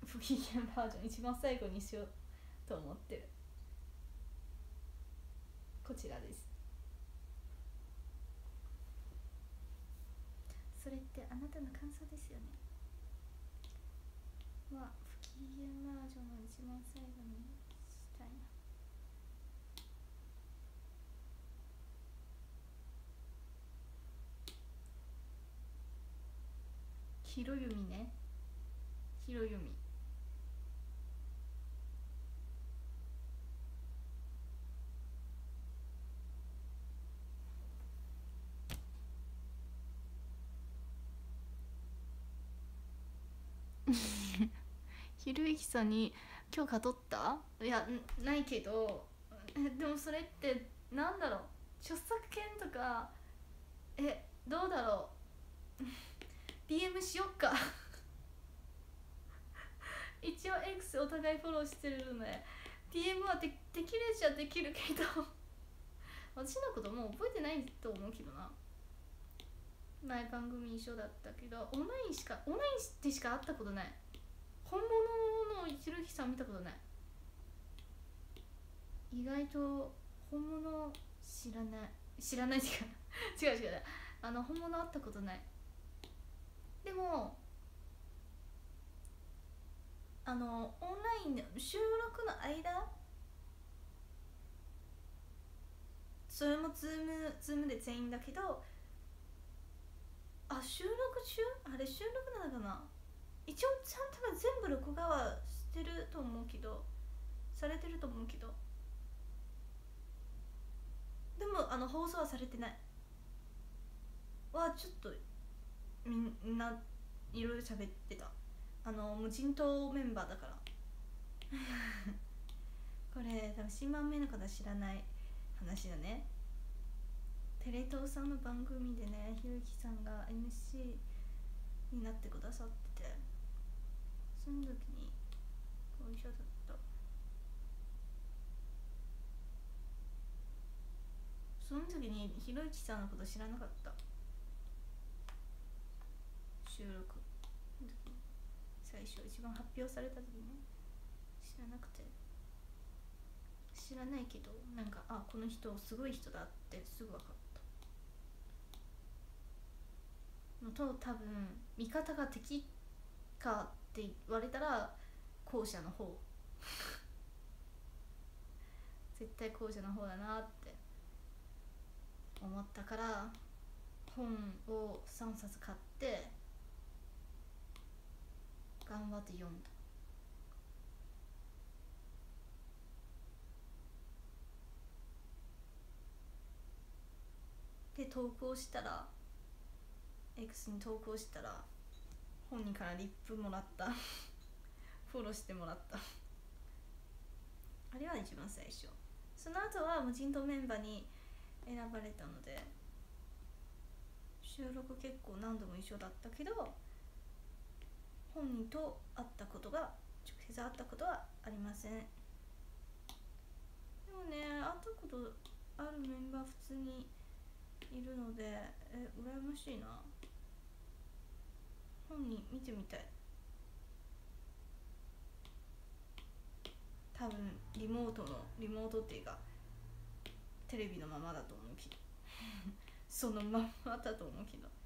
S1: 不機嫌バージョン。一番最後にしようと思ってる。こちらです。それってあなたの感想ですよね。は不機嫌バージョンの一番最後にしたいなひろゆみね。ひろゆみひろゆきさんに「今日かとった?」いやんないけどえでもそれってなんだろう？著作権とか？えどうだろう？DM しよっか。一応 X お互いフォローしてるので DM はでできるじゃできるけど私のこともう覚えてないと思うけどな。前番組一緒だったけどオンラインしかオンラインでしか会ったことない。本物のひろゆきさん見たことない。意外と本物知らない。知らない違う違う違う。あの本物会ったことない。でもあのオンラインで収録の間？それもズームズームで全員だけどあ収録中？あれ収録なのかな？一応ちゃんと全部録画はしてると思うけどされてると思うけど。でもあの放送はされてない。はちょっとみんないろいろ喋ってた。あの無人島メンバーだから。これ多分新番目の方知らない話だね。テレ東さんの番組でねひろゆきさんが MC になってくださってて。その時にご一緒だった。その時にひろゆきさんのこと知らなかった。収録最初一番発表された時に知らなくて知らないけどなんかあこの人すごい人だってすぐ分かった。のと多分味方が敵かって言われたら後者の方。絶対後者の方だなって。思ったから本を3冊買って頑張って読んだ。で投稿したら X に投稿したら本人からリップもらった。フォローしてもらった。あれは一番最初。その後は無人島メンバーに選ばれたので収録結構何度も一緒だったけど本人と会ったことが直接会ったことはありません。でもね会ったことあるメンバー普通にいるのでえ羨ましいな。本人見てみたい。多分リモートのリモートっていうかテレビのままだと思うけど そのままだと思うけど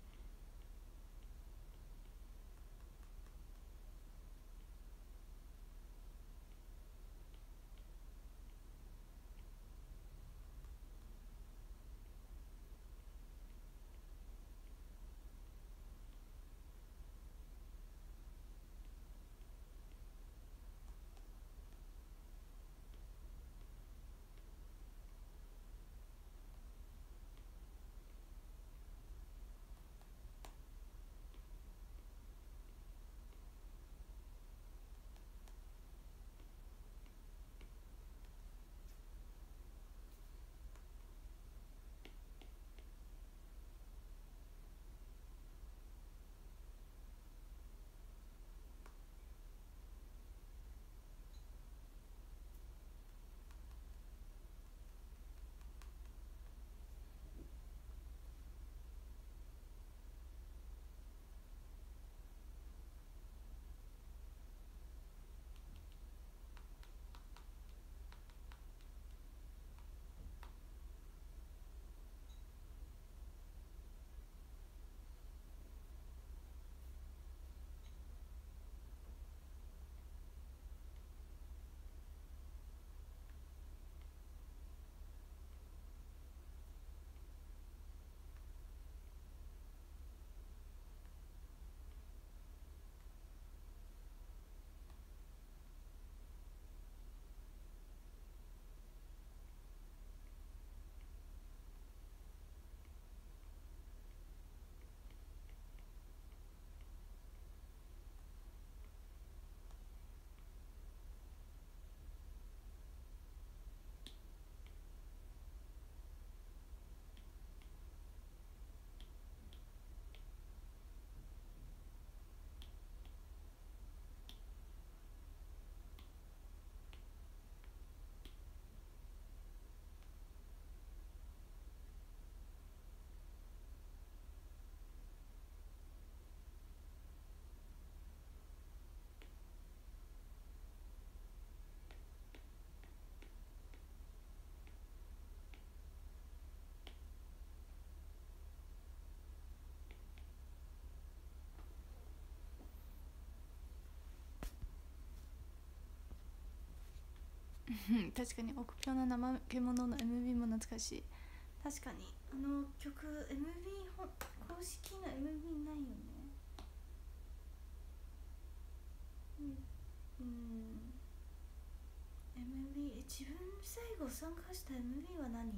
S1: 確かに臆病な怠け者の MV も懐かしい。確かにあの曲 MV 公式の MV ないよね。うん MV え自分最後参加した MV は何？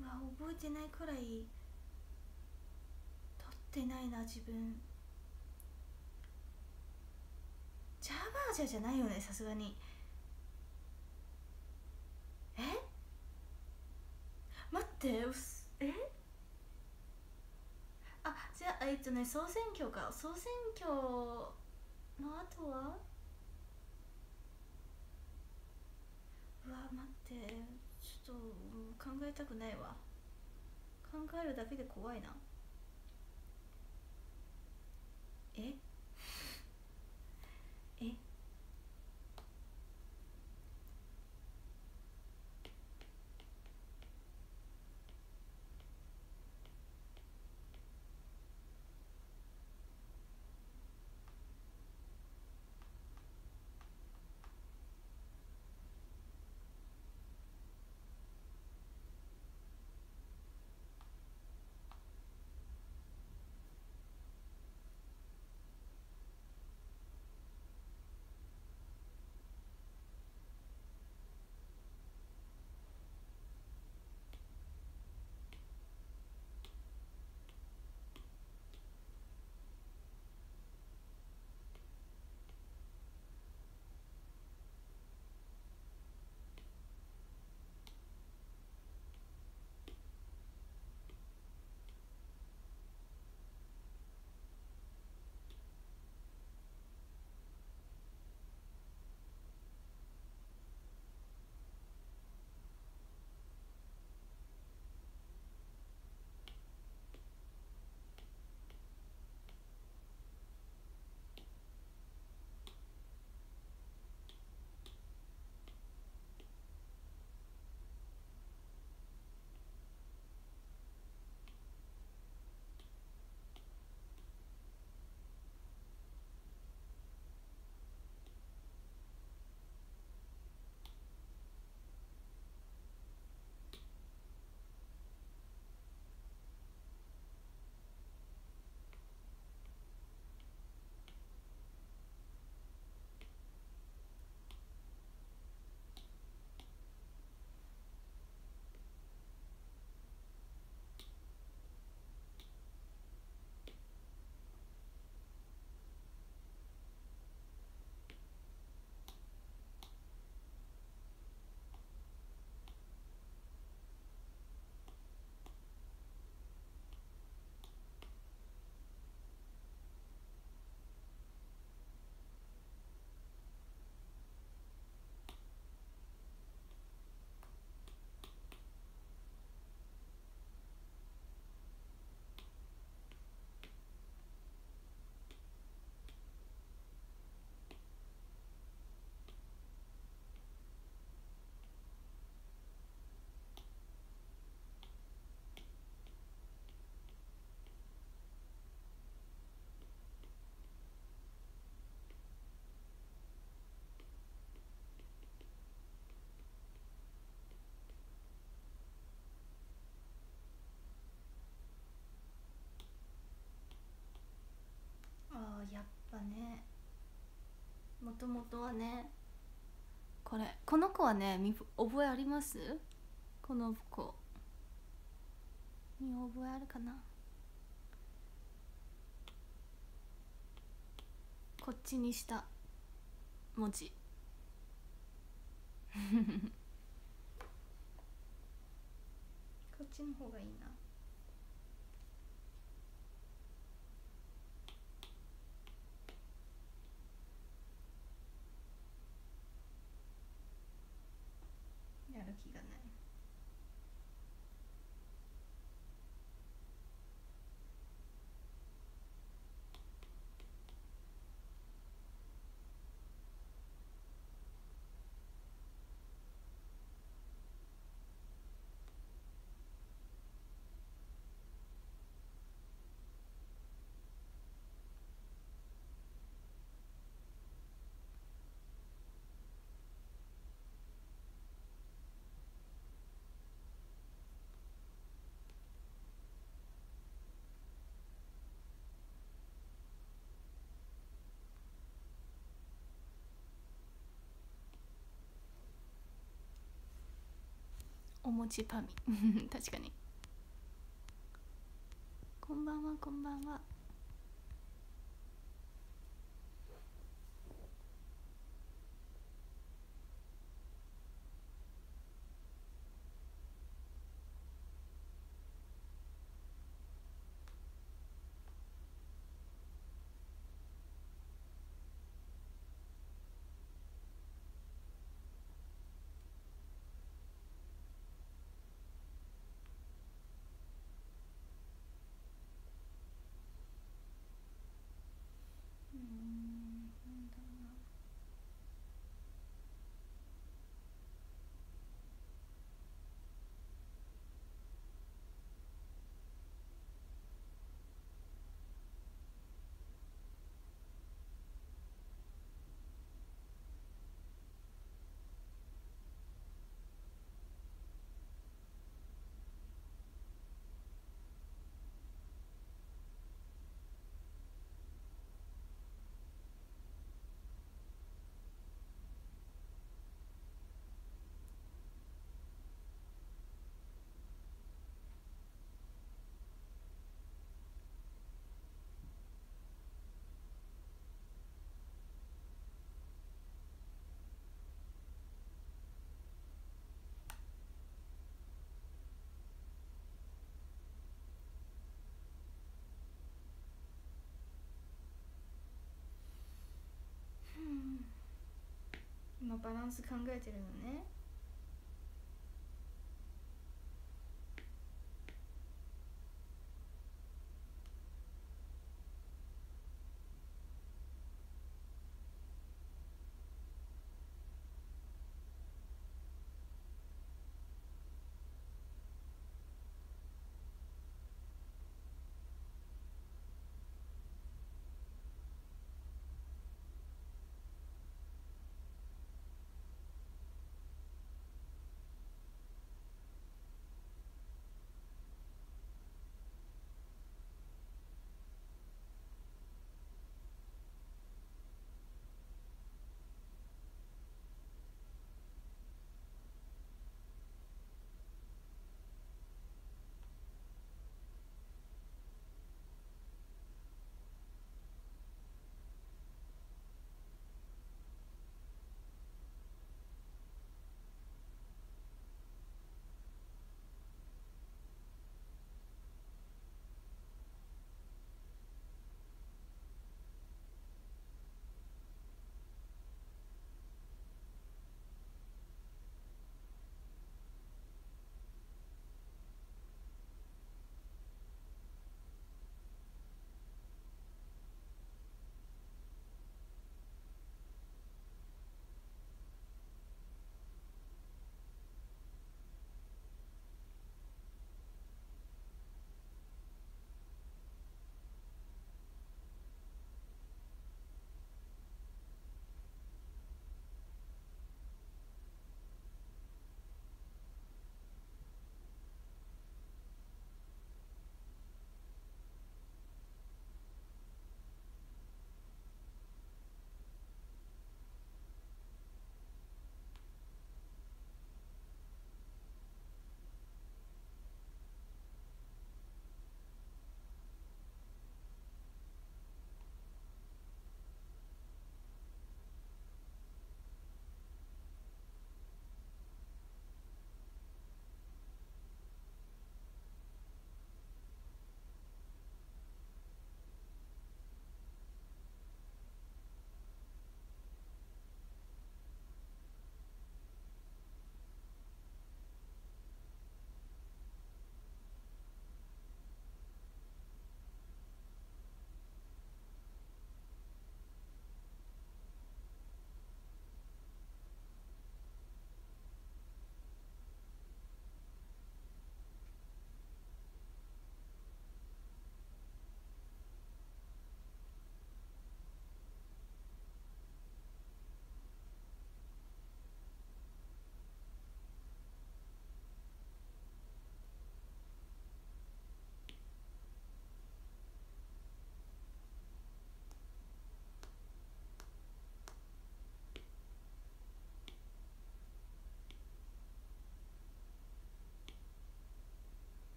S1: うわ覚えてないくらい撮ってないな自分ジャーバージャじゃないよねさすがに。え？待ってうすえ？あじゃあえっとね総選挙か。総選挙の後は？うわ待って。ちょっと考えたくないわ。考えるだけで怖いな。ええ？ねもともとはね。これこの子はね見覚えあります？この子。見覚えあるかな？こっちにした。文字。こっちの方がいいなやる気がない餅パミ。確かに。こんばんはこんばんは。今バランス考えてるのね。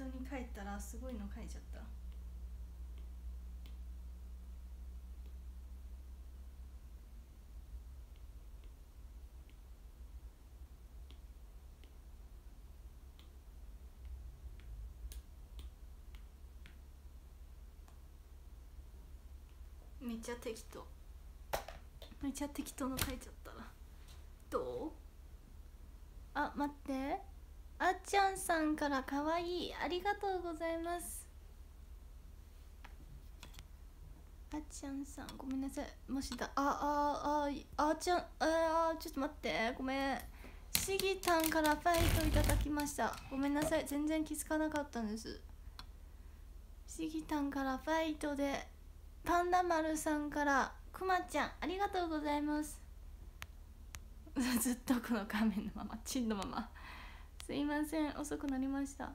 S1: 当に書いたらすごいの書いちゃった。めっちゃ適当。めっちゃ適当の書いちゃった。どう？あ待って。あっちゃんさんからかわい。いありがとうございます。あっちゃんさんごめんなさい。もしだああああっちゃんああちょっと待って。ごめん。しぎたんからファイトいただきました。ごめんなさい。全然気づかなかったんです。しぎたんからファイトでパンダ丸さんからくまちゃんありがとうございます。ずっとこの画面のままチンのまま。すいません遅くなりました。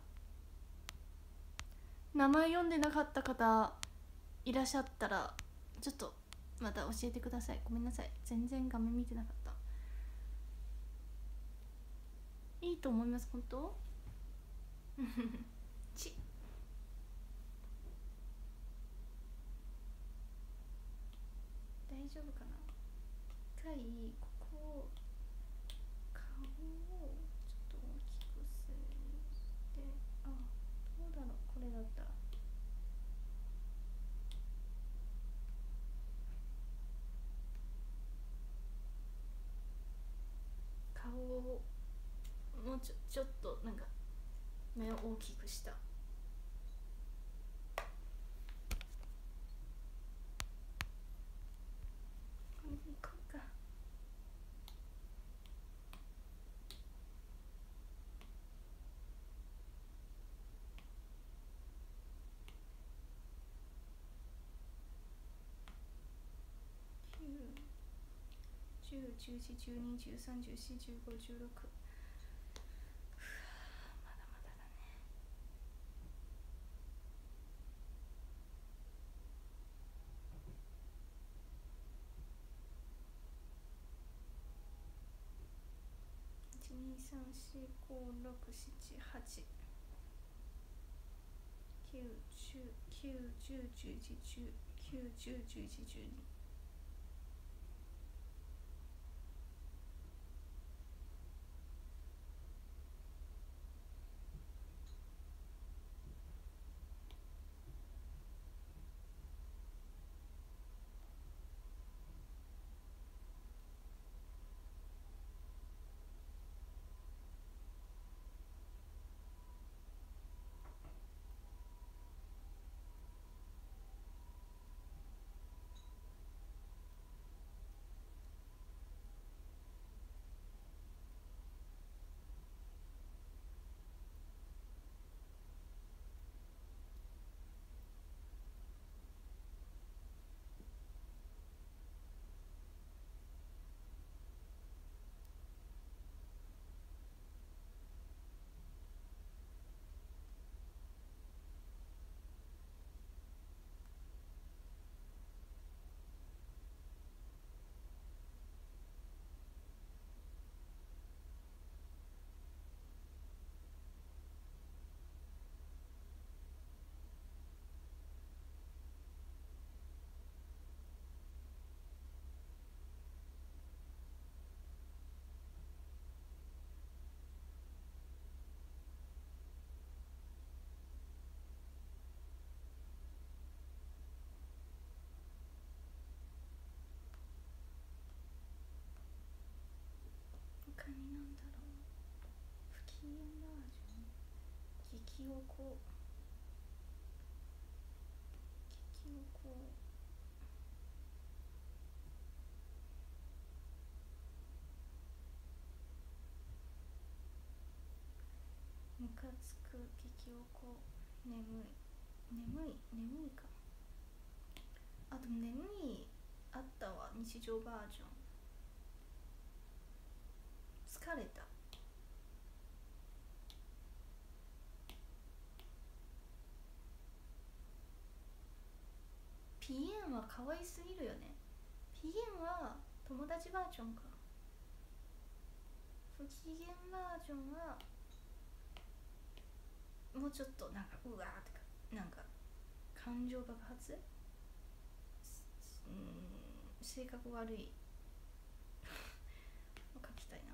S1: 名前読んでなかった方いらっしゃったらちょっとまた教えてください。ごめんなさい。全然画面見てなかった。いいと思います本当？ち。大丈夫かな？一回ここを顔をちょっと大きくするしてあどうだろうこれだったら顔をもうちょちょっとなんか目を大きくした。10時12 13 14 15 16まだまだだね。123456789 9 10 11 12 9 10 11 12激おこ激おこムカつく激おこ眠い。眠い眠いか。あでも眠いあったわ。日常バージョン。疲れたピエンは可愛すぎるよね。ピエンは友達バージョンか。不機嫌バージョンはもうちょっとなんかうわーとかなんか感情爆発？うん性格悪い。書きたいな。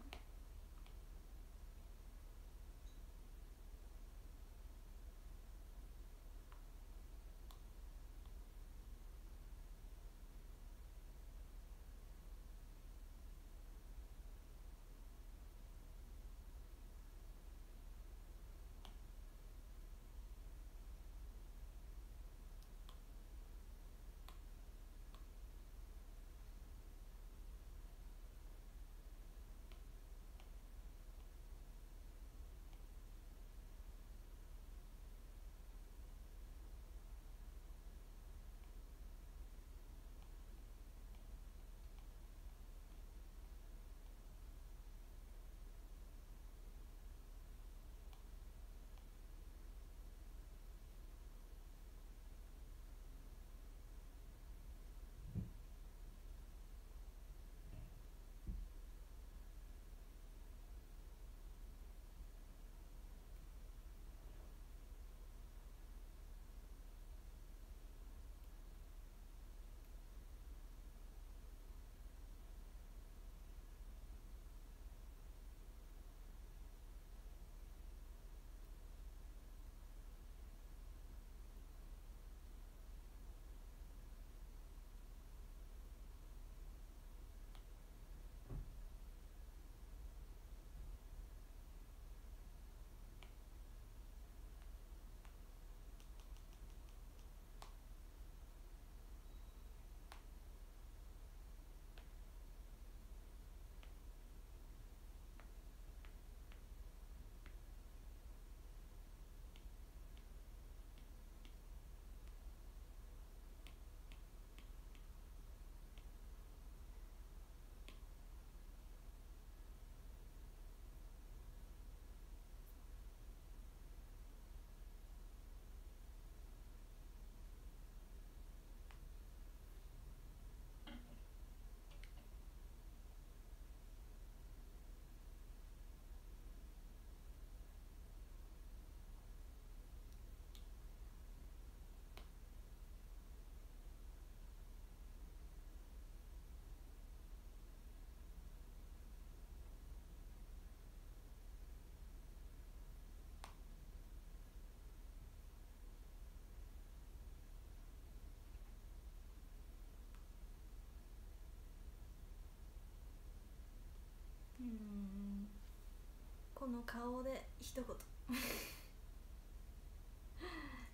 S1: の顔で一言。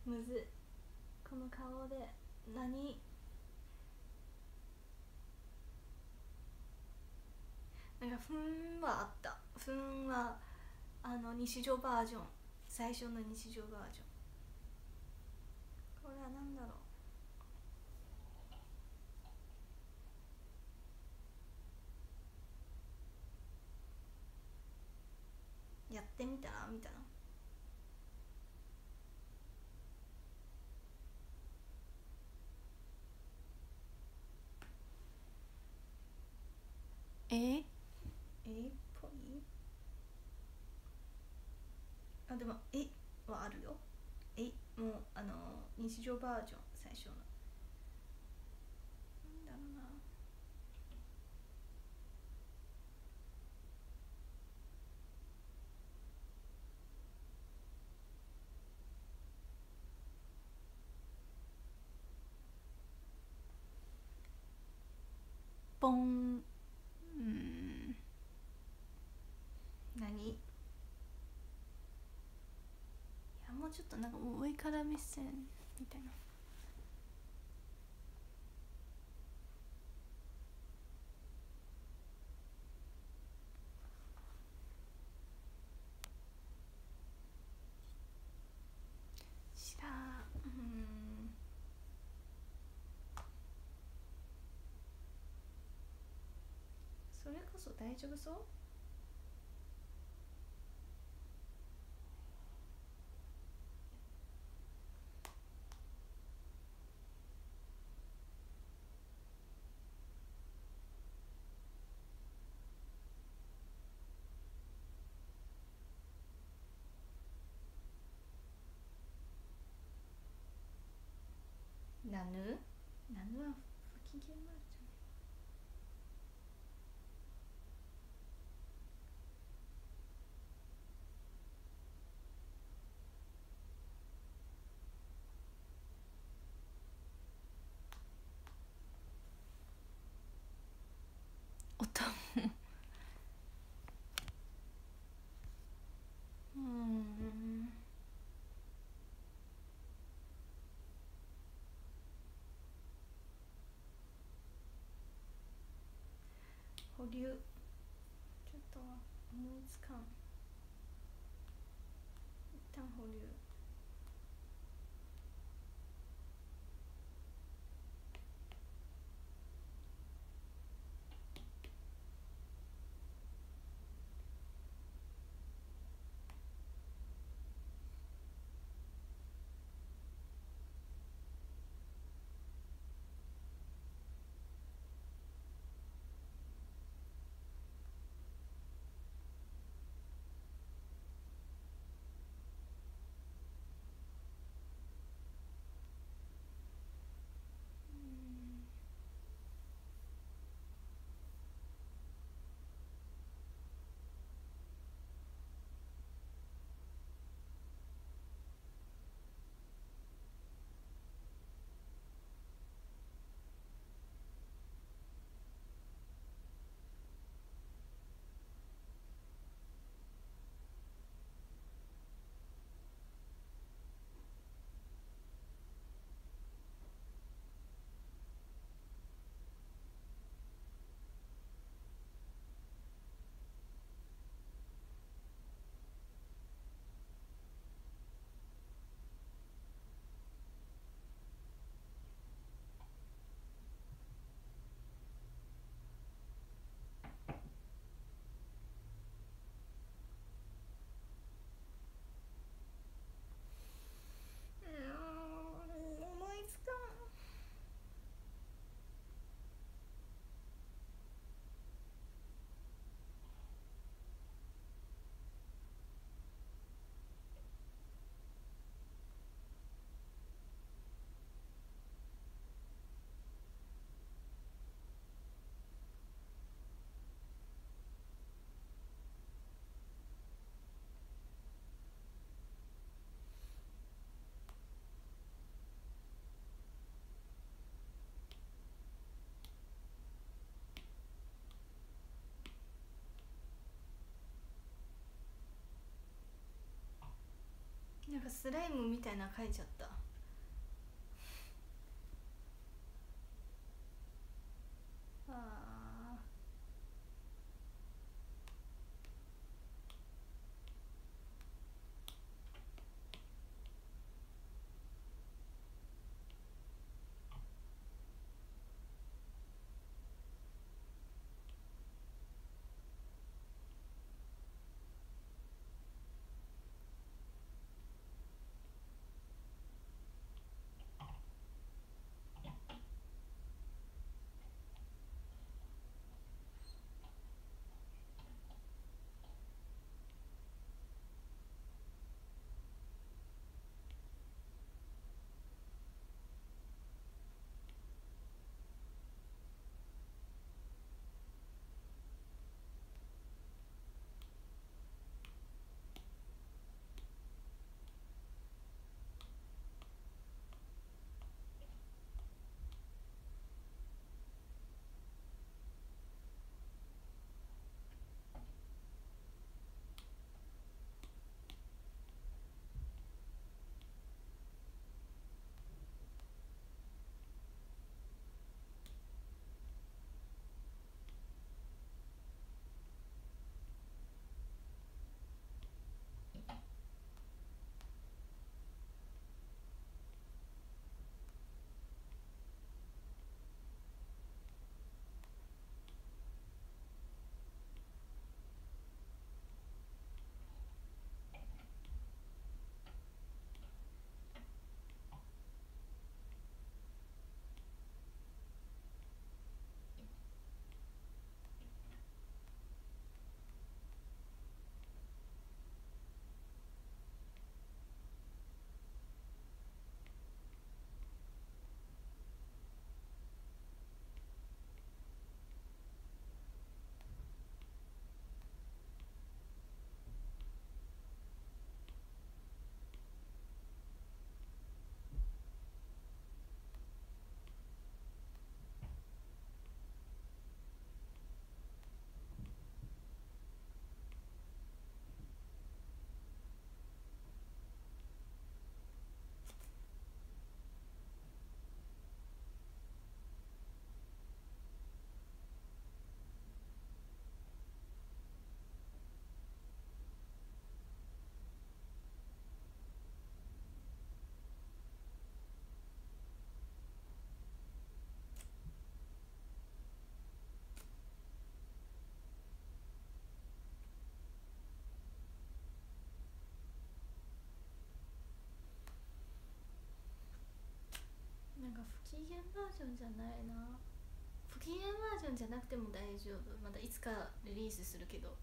S1: むずこの顔で何？なんか「ふん」はあった「ふん」はあの日常バージョン。最初の日常バージョン。これは何だろう？やってみたら？みたいな。え？え？っぽい？あでも「え」はあるよ「え」もうあの日常バージョン最初のなんだろうな本うん。何？いやもうちょっとなんか上から目線みたいな。大丈夫そう？ナヌ？ナヌは不機嫌なの音も。うん。保留。スライムみたいな書いちゃった。機嫌バージョンじゃないな。不機嫌バージョンじゃなくても大丈夫。まだいつかリリースするけど。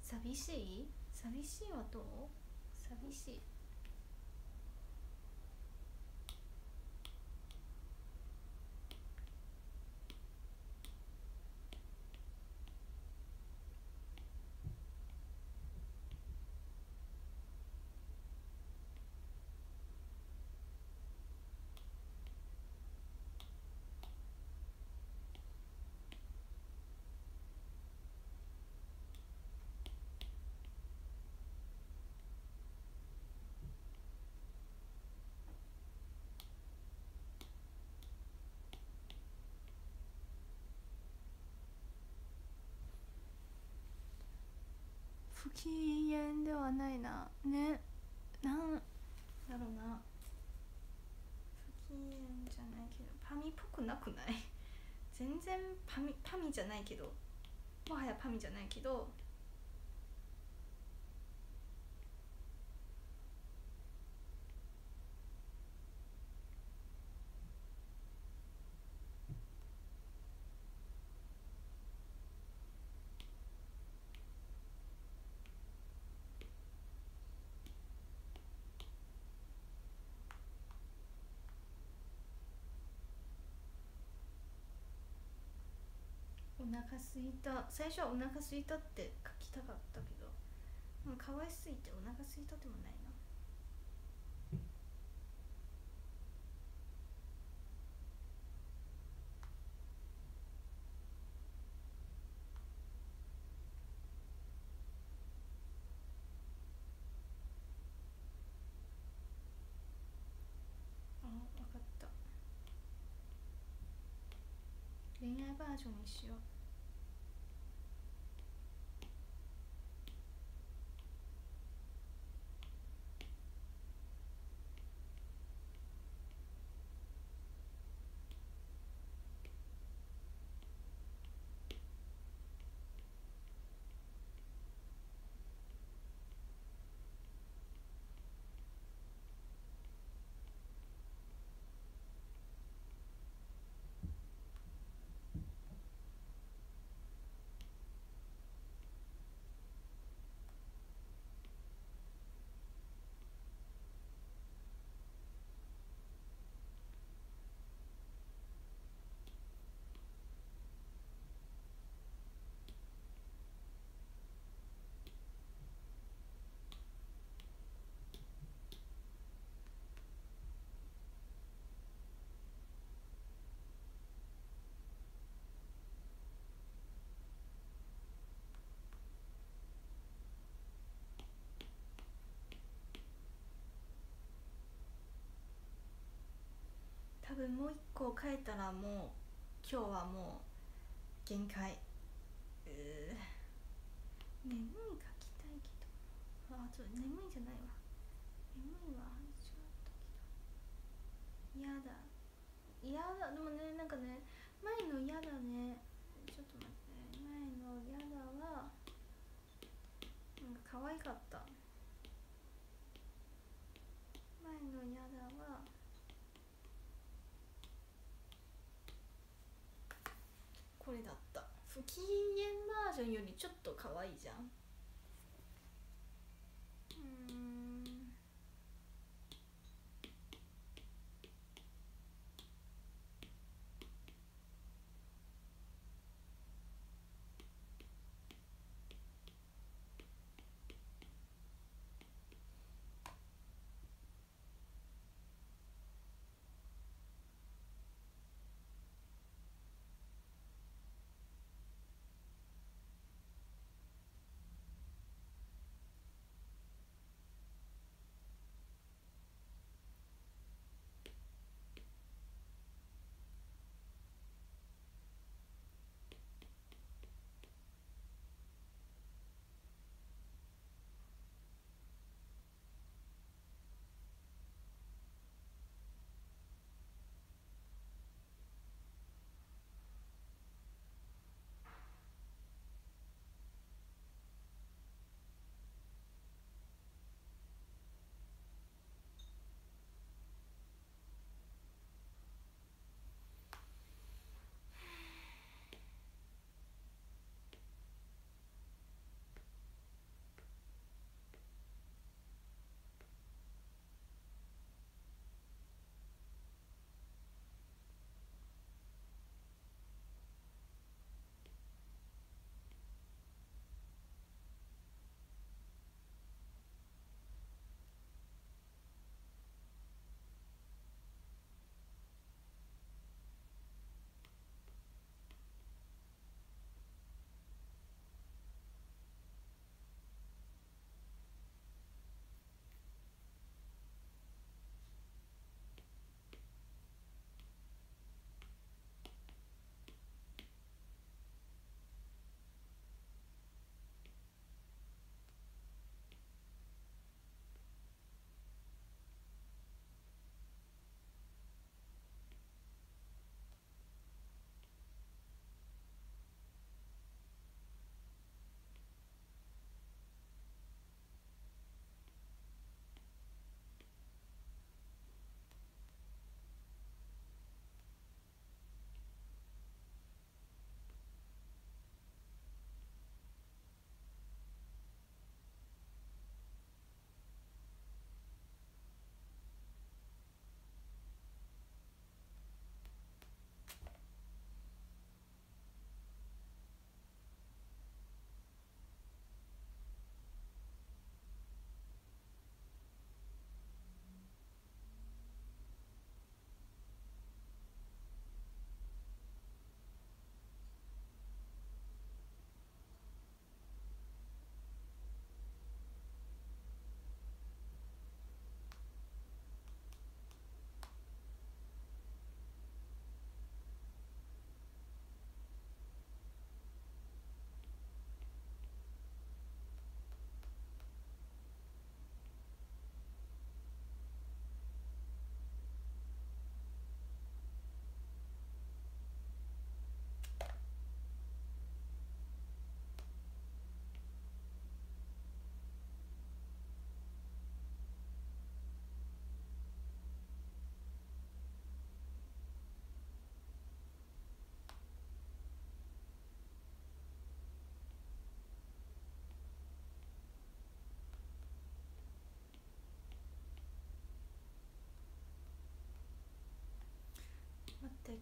S1: 寂しい？寂しいはどう？寂しい。不機嫌ではないな。ね。なんだろうな。不機嫌じゃないけど。パミっぽくなくない？全然パミパミじゃないけど。もはやパミじゃないけど。腹すいた。最初はお腹すいたって書きたかったけどもう可愛すぎてお腹すいたでもないな。あ分かった。恋愛バージョンにしよう。分もう一個書いたらもう今日はもう限界。うー眠い書きたいけど。あちょ眠いじゃないわ。眠いは違ったけど嫌だ。嫌だ。でもねなんかね前の嫌だね。ちょっと待って。前の嫌だはなんか可愛かった。前の嫌だはこれだった。不機嫌バージョンよりちょっと可愛いじゃん。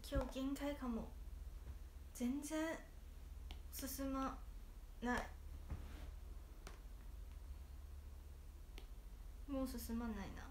S1: 今日限界かも。全然進まない。もう進まないな。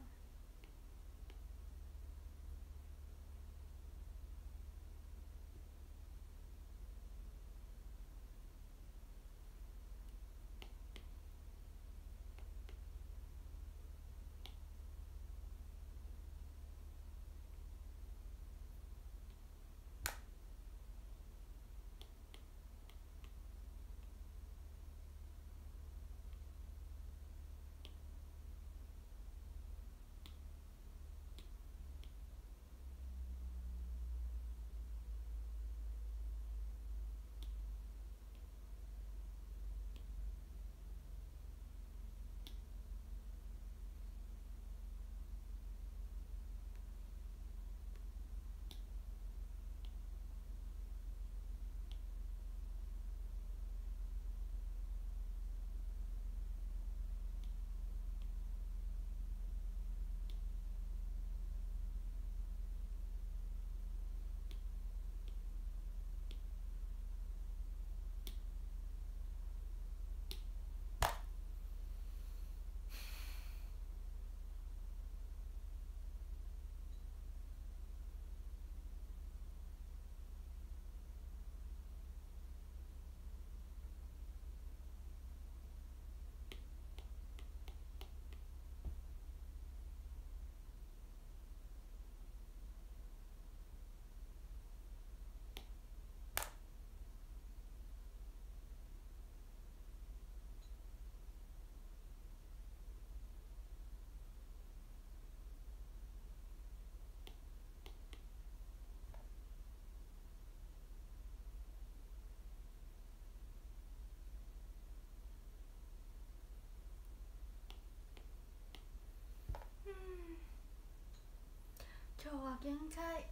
S1: 今日は限界。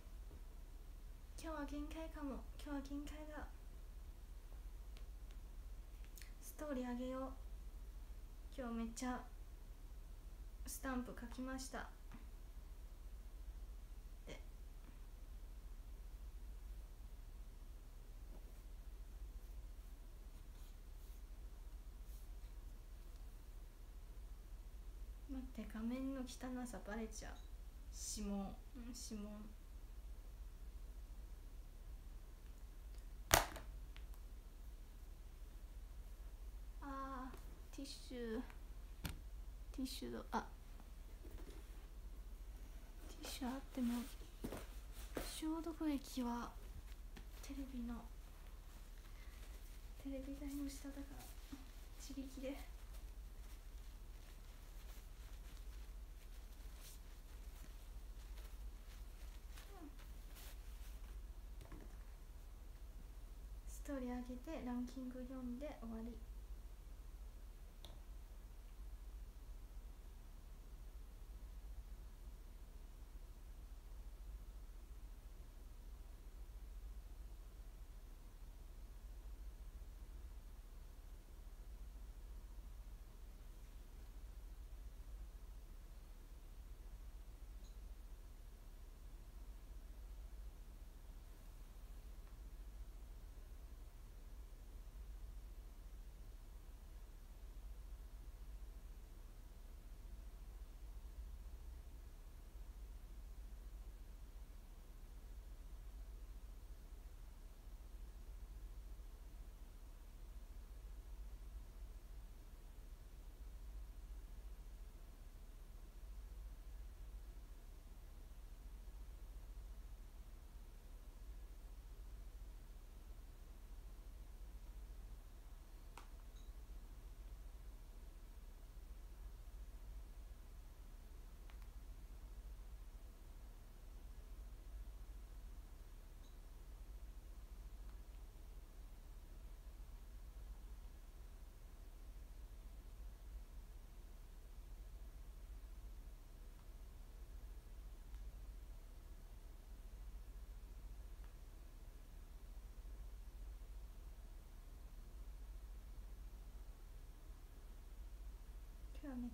S1: 今日は限界かも。今日は限界だ。ストーリーあげよう。今日めっちゃスタンプ書きました。待って画面の汚さバレちゃう。指紋。指紋。あーティッシュ。ティッシュどあ。ティッシュあっても消毒液はテレビの。テレビ台の下だから自力で。ストーリー上げてランキング読んで終わり。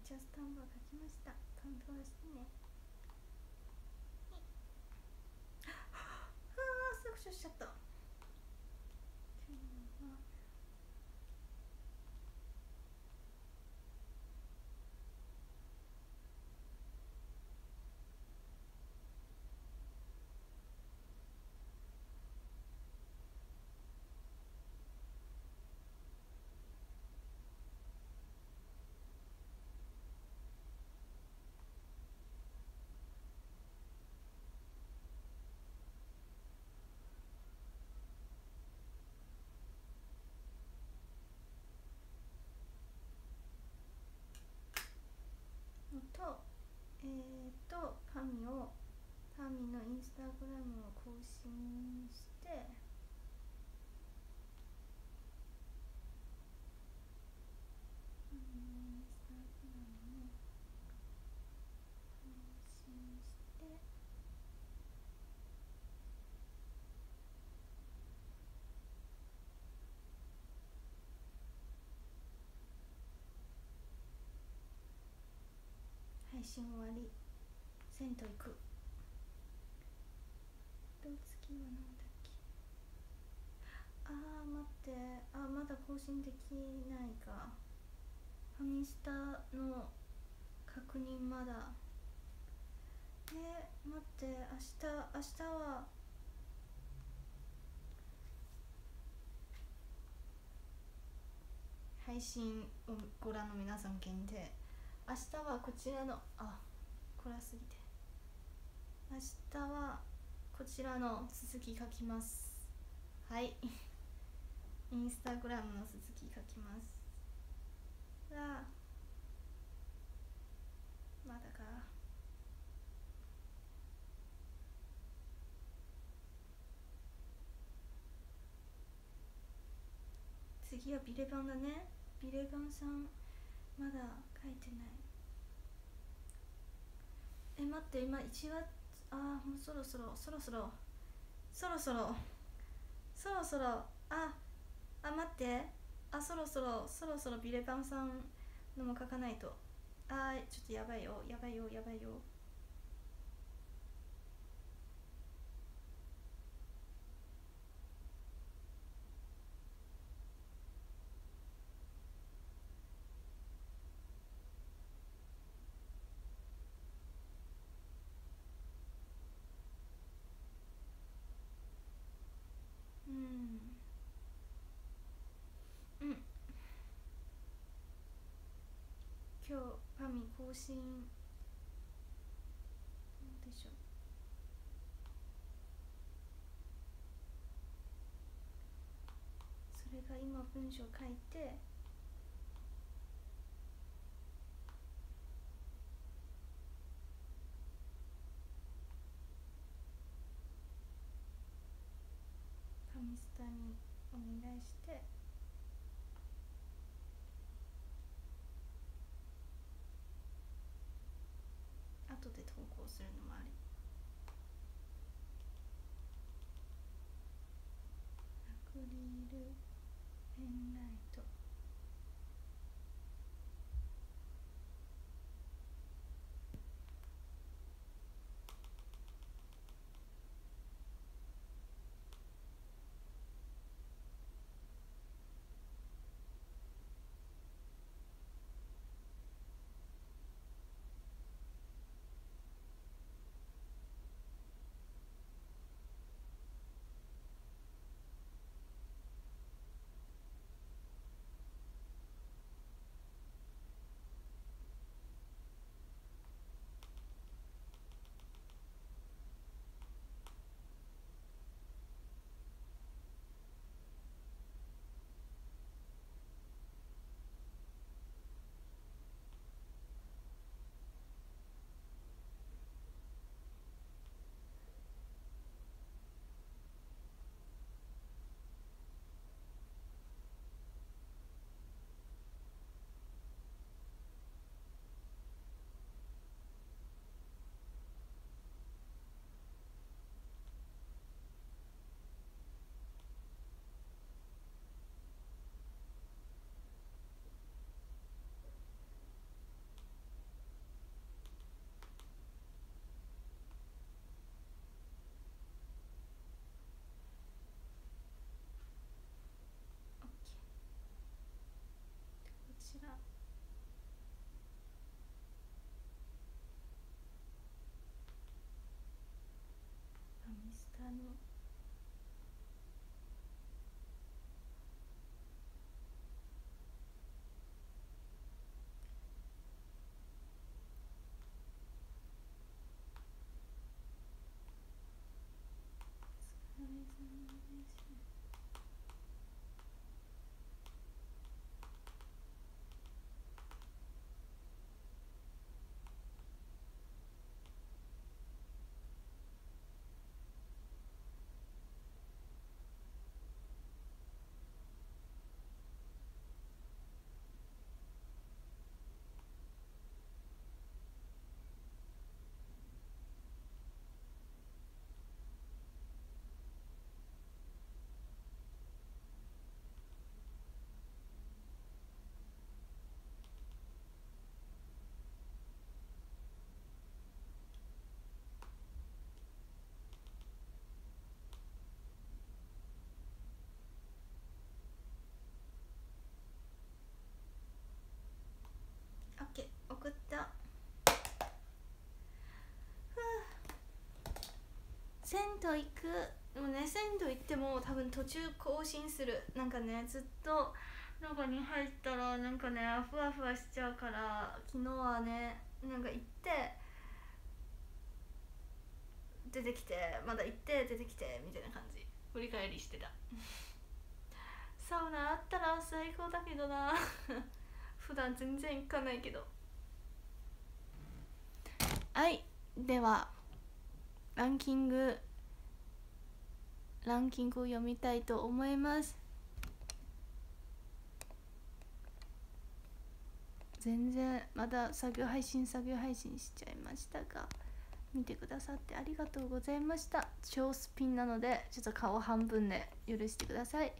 S1: 一応スタンバー書きました。担当してねあしちゃった今日はのとえっ、とパミをパミのインスタグラムを更新してパミのインスタグラムを更新して配信終わり。銭湯行く。と次は何だっけ。あー待って。あまだ更新できないか。ファミスタの確認まだ。え待って。明日明日は。配信をご覧の皆さん限定。明日はこちらのあ暗すぎて。明日はこちらの続き書きます。はい。インスタグラムの続き書きます。さあまだか。次はビレバンだね。ビレバンさんまだ書いてない。え待って今1月ああもうそろそろそろそろ。そろそろ。そろそろ。ああ待って。あそろそろ。そろそろビレパンさんのも書かないと。あーちょっとやばいよ。やばいよ。やばいようんうん今日パミ更新でしょそれが今文章書いてパミスタにお願いして後で投稿するのもあり銭湯行くでもね銭湯行っても多分途中更新する。なんかねずっと中に入ったらなんかねふわふわしちゃうから昨日はねなんか行って出てきてまだ行って出てきてみたいな感じ。振り返りしてた。サウナあったら最高だけどな。普段全然行かないけど。はい。ではランキングランキングを読みたいと思います。全然まだ作業配信作業配信しちゃいましたが見てくださってありがとうございました。超スピンなのでちょっと顔半分で許してください。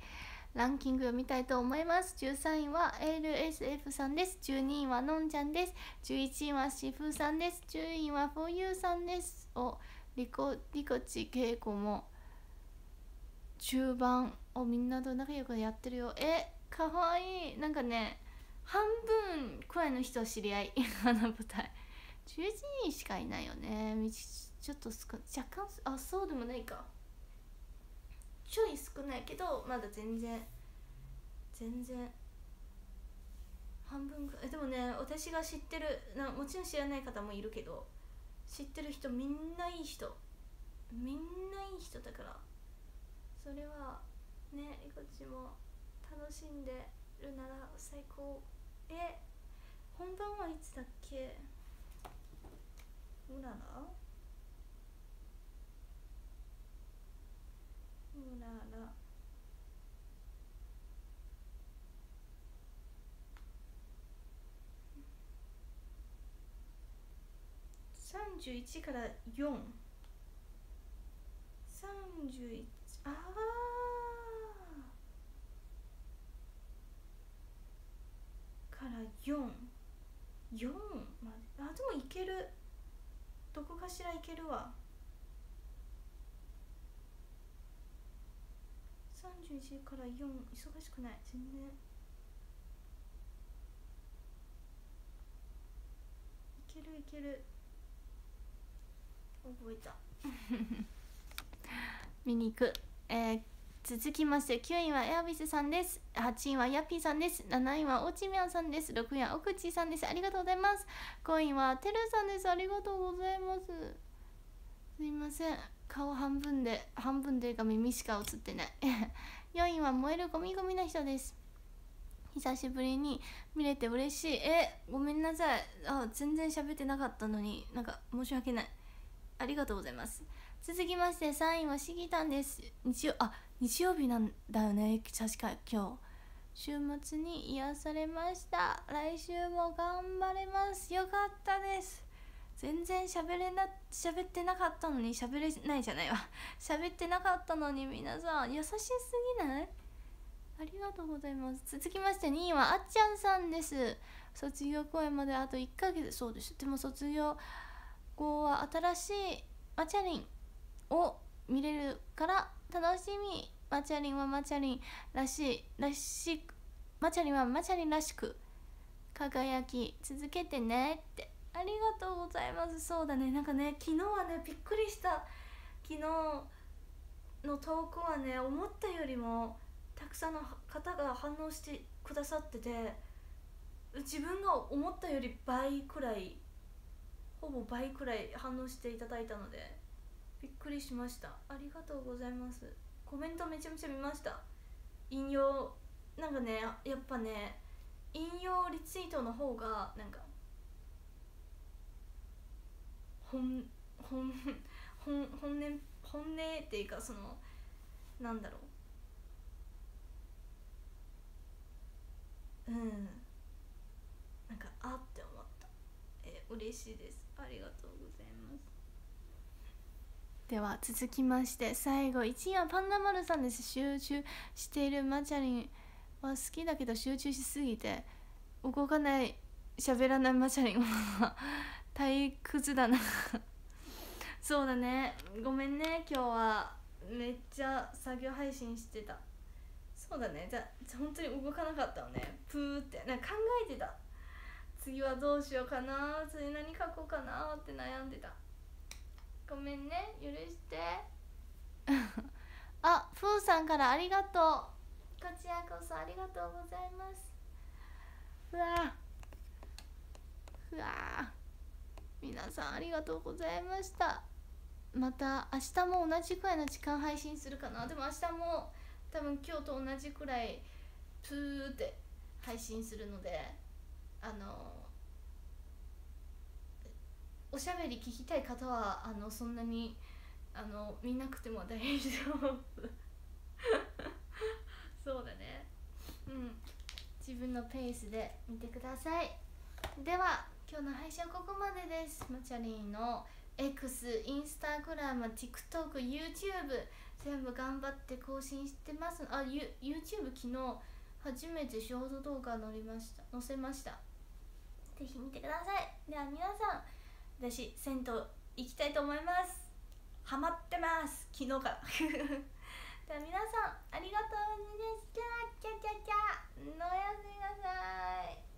S1: ランキング読みたいと思います。13位は LSF さんです。12位はのんちゃんです。11位はしふさんです。10位は 4U さんです。おリコリコチ稽古も中盤をみんなと仲良くやってるよ。えかわいい。なんかね半分くらいの人知り合い。あの舞台。11人しかいないよね。ちょっと少若干あそうでもないか。ちょい少ないけどまだ全然全然。半分ぐらいでもね私が知ってるなもちろん知らない方もいるけど。知ってる人みんないい人。みんないい人だから。それはねこっちも楽しんでるなら最高。え本番はいつだっけ？うららうらら31から431ああから44まで。あでもいける。どこかしらいけるわ。31から4忙しくない。全然。いけるいける。覚えた。見に行く。えー、続きまして9位はエアビスさんです。8位はヤッピーさんです。7位はオチミャンさんです。6位は奥地さんです。ありがとうございます。5位はテルさんです。ありがとうございます。すいません。顔半分で半分というか耳しか映ってない。4位は燃えるゴミゴミな人です。久しぶりに見れて嬉しい。えごめんなさい。あ全然喋ってなかったのになんか申し訳ない。ありがとうございます。続きまして3位はしぎたんです。日曜あ日曜日なんだよね。確か今日。週末に癒されました。来週も頑張れます。よかったです。全然喋れな喋ってなかったのに喋れないじゃないわ。喋ってなかったのに皆さん優しすぎない？ありがとうございます。続きまして2位はあっちゃんさんです。卒業公演まであと1ヶ月。そうです。でも卒業後は新しいマチャリンを見れるから楽しみマチャリンはマチャリンらしいらしくマチャリンはマチャリンらしく輝き続けてねって。ありがとうございます。そうだね。なんかね昨日はねびっくりした昨日のトークはね思ったよりもたくさんの方が反応してくださってて自分が思ったより倍くらいほぼ倍くらい反応していただいたのでびっくりしました。ありがとうございます。コメントめちゃめちゃ見ました。引用。なんかねやっぱね引用リツイートの方がなんか本本本本音本音っていうかそのなんだろう。うん。なんかあって思った。え嬉しいです。ありがとうございます。では続きまして最後1位はパンダ丸さんです。集中しているマチャリンは好きだけど集中しすぎて動かない喋らないマチャリンは 退屈だな。そうだね。ごめんね。今日はめっちゃ作業配信してた。そうだね。じゃあ本当に動かなかったのね。プーって。なんか考えてた。次はどうしようかな。次何書こうかなって悩んでた。ごめんね。許して。あふーさんからありがとう。こちらこそありがとうございます。うわ。うわ。皆さんありがとうございました。また明日も同じくらいの時間配信するかな。でも明日も多分今日と同じくらいプーって配信するのであのおしゃべり聞きたい方はあのそんなにあの見なくても大丈夫。そうだね。うん。自分のペースで見てください。では今日の配信はここまでです。マチャリンの X、インスタグラム、TikTok、YouTube 全部頑張って更新してます。あ、ユ YouTube 昨日初めてショート動画載りました。載せました。ぜひ見てください。では皆さん私銭湯行きたいと思います。ハマってます。昨日から。では皆さんありがとうございましたキャキャキャおやすみなさい。